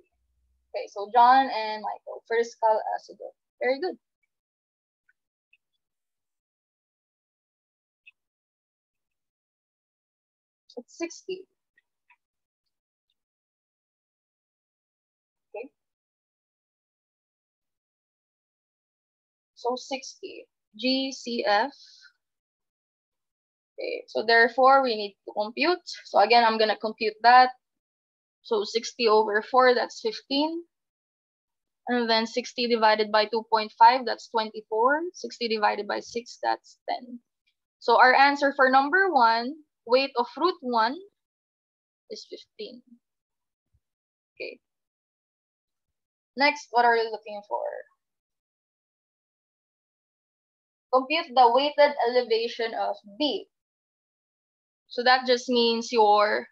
S1: Okay, so John and Michael. First Cal Acido. Very good. It's 60. So 60. GCF. Okay, so therefore we need to compute. So again, I'm going to compute that. So 60 over 4, that's 15. And then 60 divided by 2.5, that's 24. 60 divided by 6, that's 10. So our answer for number 1, weight of route 1 is 15. Okay. Next, what are you looking for? compute the weighted elevation of B. So that just means your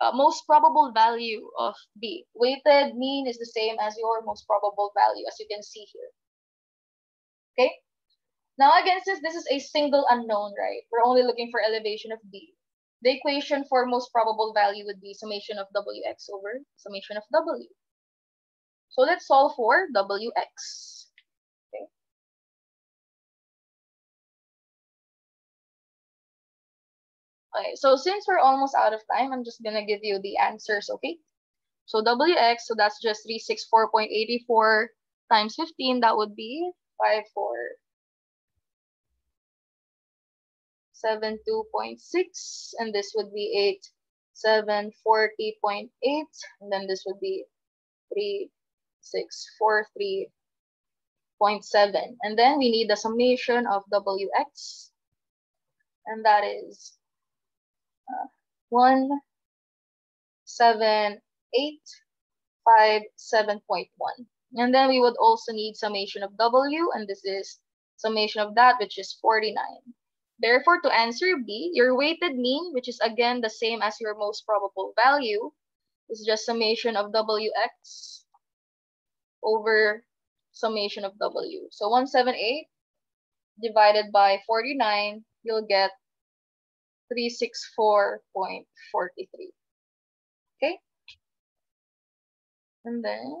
S1: uh, most probable value of B. Weighted mean is the same as your most probable value, as you can see here. Okay? Now again, since this is a single unknown, right? We're only looking for elevation of B. The equation for most probable value would be summation of Wx over summation of W. So let's solve for Wx. Okay, Okay, so since we're almost out of time, I'm just gonna give you the answers, okay? So WX, so that's just 364.84 times 15, that would be 5472.6, and this would be 8740.8, and then this would be 3643.7. And then we need the summation of WX, and that is uh, one. And then we would also need summation of W, and this is summation of that, which is 49. Therefore, to answer B, your weighted mean, which is again the same as your most probable value, is just summation of WX over summation of W. So 178 divided by 49, you'll get 364.43. Okay? And then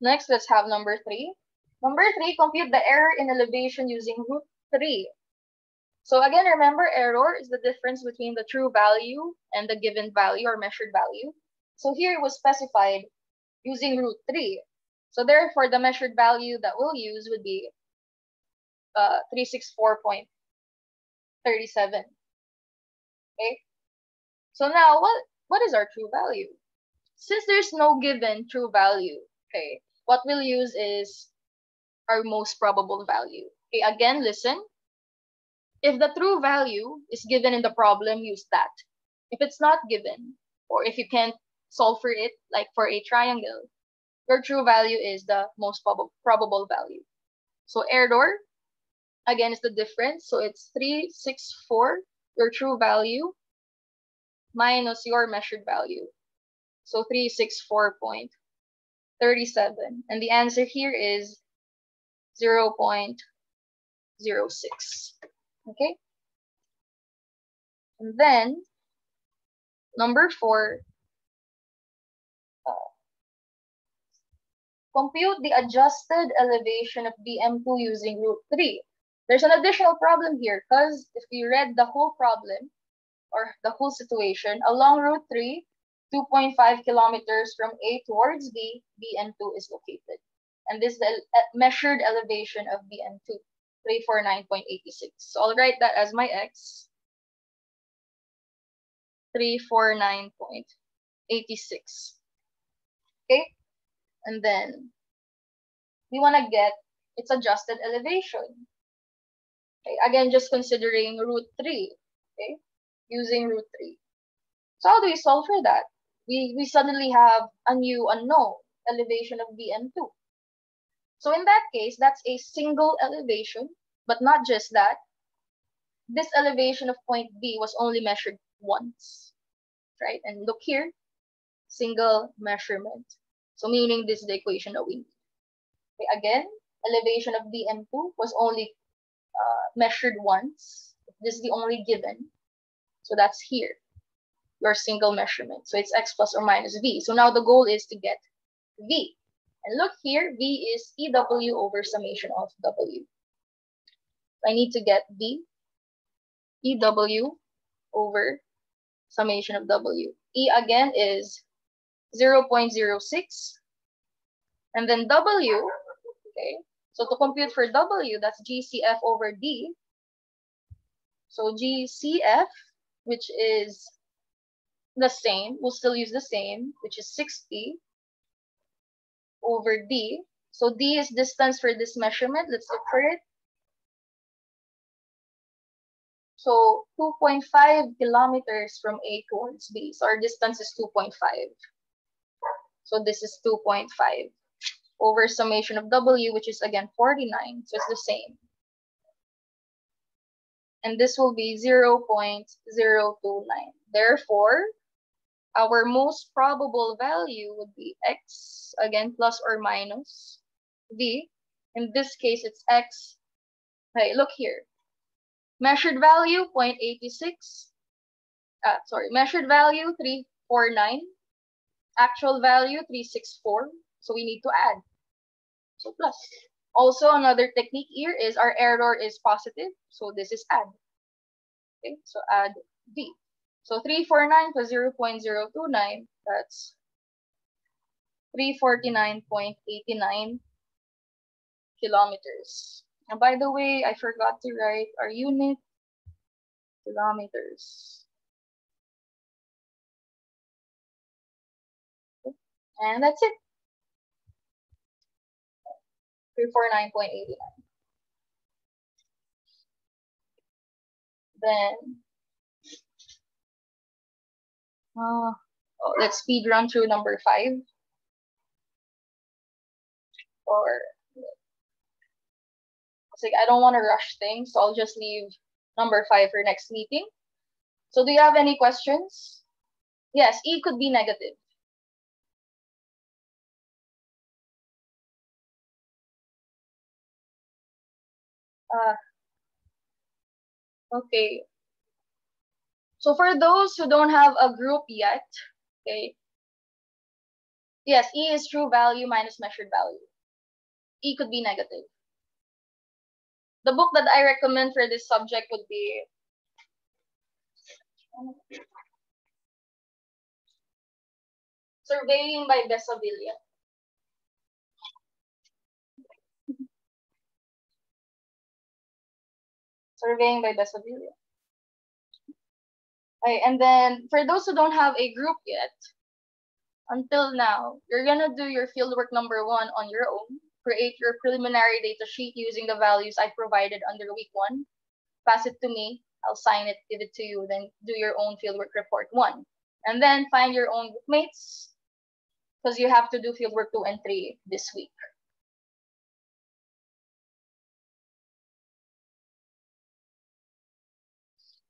S1: next, let's have number three. Number three, compute the error in elevation using route three. So again, remember error is the difference between the true value and the given value or measured value. So here it was specified using route 3. So therefore, the measured value that we'll use would be uh, 364.37. Okay. So now, what, what is our true value? Since there's no given true value, okay, what we'll use is our most probable value. Okay, again, listen. If the true value is given in the problem, use that. If it's not given, or if you can't solve for it, like for a triangle, your true value is the most prob probable value. So error, again, is the difference. So it's 364, your true value, minus your measured value. So 364.37. And the answer here is 0 0.06. Okay? And then, number four, uh, compute the adjusted elevation of BM2 using root 3. There's an additional problem here because if you read the whole problem or the whole situation, along route 3, 2.5 kilometers from A towards B, BM2 is located. And this is the uh, measured elevation of BM2. 349.86. So I'll write that as my x. 349.86. Okay? And then we want to get its adjusted elevation. Okay, again, just considering route 3. Okay, using route 3. So how do we solve for that? We, we suddenly have a new unknown elevation of BM2. So in that case, that's a single elevation, but not just that. This elevation of point B was only measured once, right? And look here, single measurement. So meaning this is the equation that we need. Okay, again, elevation of BM2 was only uh, measured once. This is the only given. So that's here, your single measurement. So it's x plus or minus v. So now the goal is to get v. And look here, V is EW over summation of W. I need to get V, EW over summation of W. E again is 0 0.06. And then W, okay, so to compute for W, that's GCF over D. So GCF, which is the same, we'll still use the same, which is 60 over D. So D is distance for this measurement. Let's look for it. So 2.5 kilometers from A towards B. So our distance is 2.5. So this is 2.5 over summation of W, which is again 49. So it's the same. And this will be 0 0.029. Therefore, our most probable value would be x, again, plus or minus v. In this case, it's x. Okay, look here. Measured value, 0.86. Uh, sorry, measured value, 349. Actual value, 364. So we need to add. So plus. Also, another technique here is our error is positive. So this is add. Okay, so add v. So 349 plus 0 0.029, that's 349.89 kilometers. And by the way, I forgot to write our unit kilometers. And that's it. 349.89. Then uh, oh, let's speed run through number five. Or it's like I don't want to rush things, so I'll just leave number five for next meeting. So do you have any questions? Yes, E could be negative. Uh, okay. So for those who don't have a group yet, okay, yes, E is true value minus measured value. E could be negative. The book that I recommend for this subject would be Surveying by Besavilla. Surveying by Besavilla. Okay, and then for those who don't have a group yet, until now, you're gonna do your fieldwork number one on your own. Create your preliminary data sheet using the values I provided under week one. Pass it to me. I'll sign it, give it to you, then do your own fieldwork report one. And then find your own mates because you have to do fieldwork two and three this week.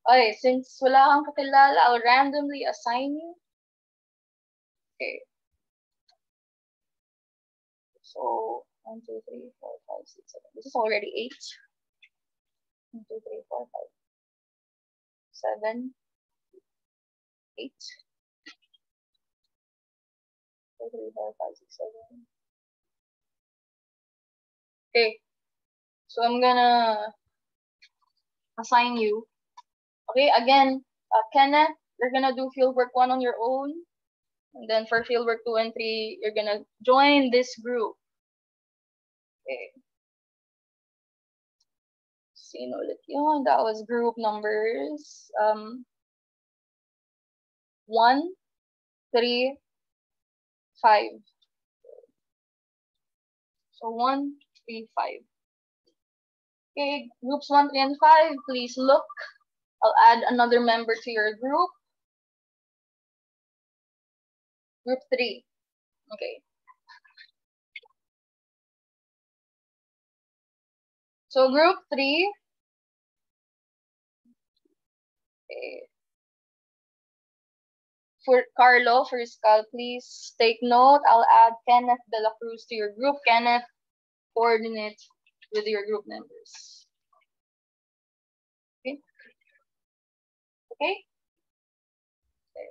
S1: Okay, since wala kang kakilala, I'll randomly assign you. Okay. So, one, two, three, four, five, six, seven. This is already eight. One, two, three, four, five, seven, eight. Two, three, four, five, six, seven. Okay. So I'm gonna assign you Okay, again, uh, Kenneth, you're gonna do fieldwork one on your own. And then for fieldwork two and three, you're gonna join this group. Okay. Ulit yun? That was group numbers. Um, one, three, five. So one, three, five. Okay, groups one, three, and five, please look I'll add another member to your group. Group three. Okay. So group three. Okay. For Carlo, for Scal, please take note. I'll add Kenneth De La Cruz to your group. Kenneth, coordinate with your group members. Okay? okay.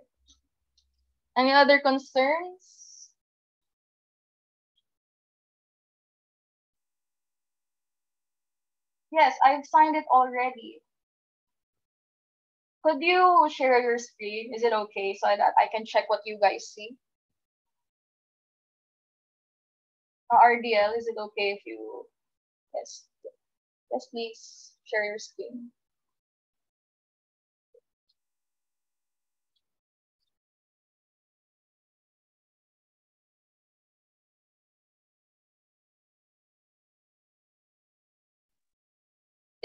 S1: Any other concerns? Yes, I've signed it already. Could you share your screen? Is it okay so that I can check what you guys see? Uh, RDL, is it okay if you, yes, yes, please share your screen.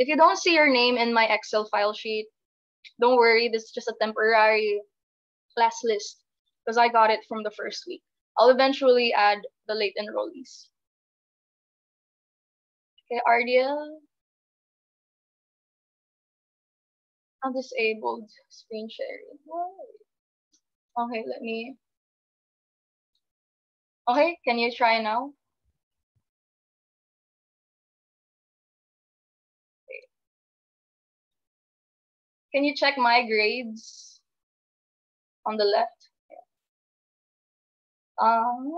S1: If you don't see your name in my Excel file sheet, don't worry, this is just a temporary class list because I got it from the first week. I'll eventually add the late enrollees. Okay, RDL. I'm disabled screen sharing. Okay, let me. Okay, can you try now? Can you check my grades on the left? Um,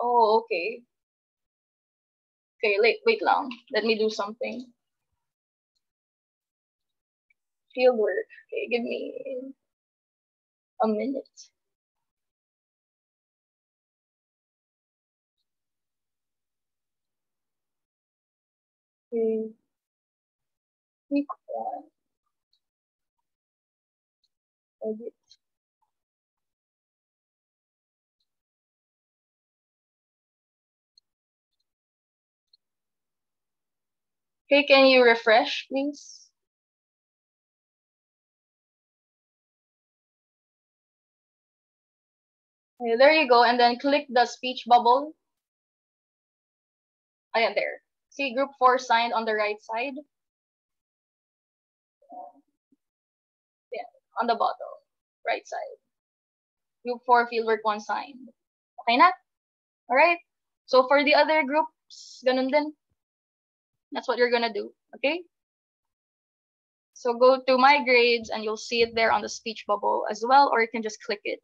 S1: oh, okay. Okay, wait, wait long. Let me do something. Field work. Okay, give me a minute. Okay. Edit. Okay, can you refresh, please? Okay, there you go. And then click the speech bubble. Ayan, there. See group four signed on the right side. On the bottom, right side. Group 4, fieldwork 1 signed. Okay na? Alright? So for the other groups, ganun din. That's what you're gonna do. Okay? So go to my grades and you'll see it there on the speech bubble as well, or you can just click it.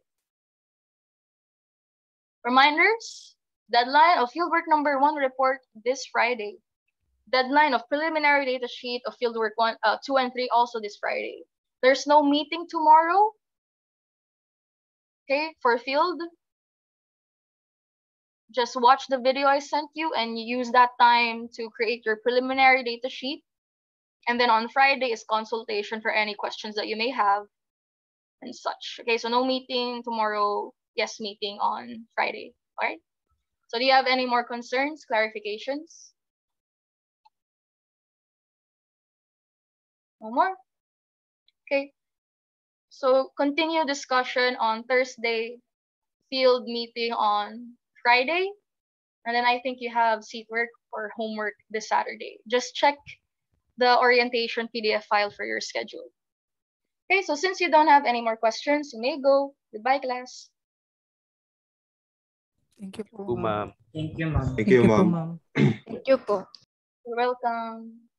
S1: Reminders, deadline of fieldwork number one report this Friday. Deadline of preliminary data sheet of fieldwork one, uh, two and three also this Friday. There's no meeting tomorrow. Okay, for field, just watch the video I sent you and use that time to create your preliminary data sheet. And then on Friday is consultation for any questions that you may have and such. Okay, so no meeting tomorrow, yes meeting on Friday. All right. So do you have any more concerns, clarifications? No more? Okay. So continue discussion on Thursday, field meeting on Friday. And then I think you have seat work or homework this Saturday. Just check the orientation PDF file for your schedule. Okay, so since you don't have any more questions, you may go. Goodbye, class.
S2: Thank you
S3: po, ma'am.
S4: Thank you, ma'am.
S5: Thank you, ma'am.
S2: Thank you po.
S1: You're welcome.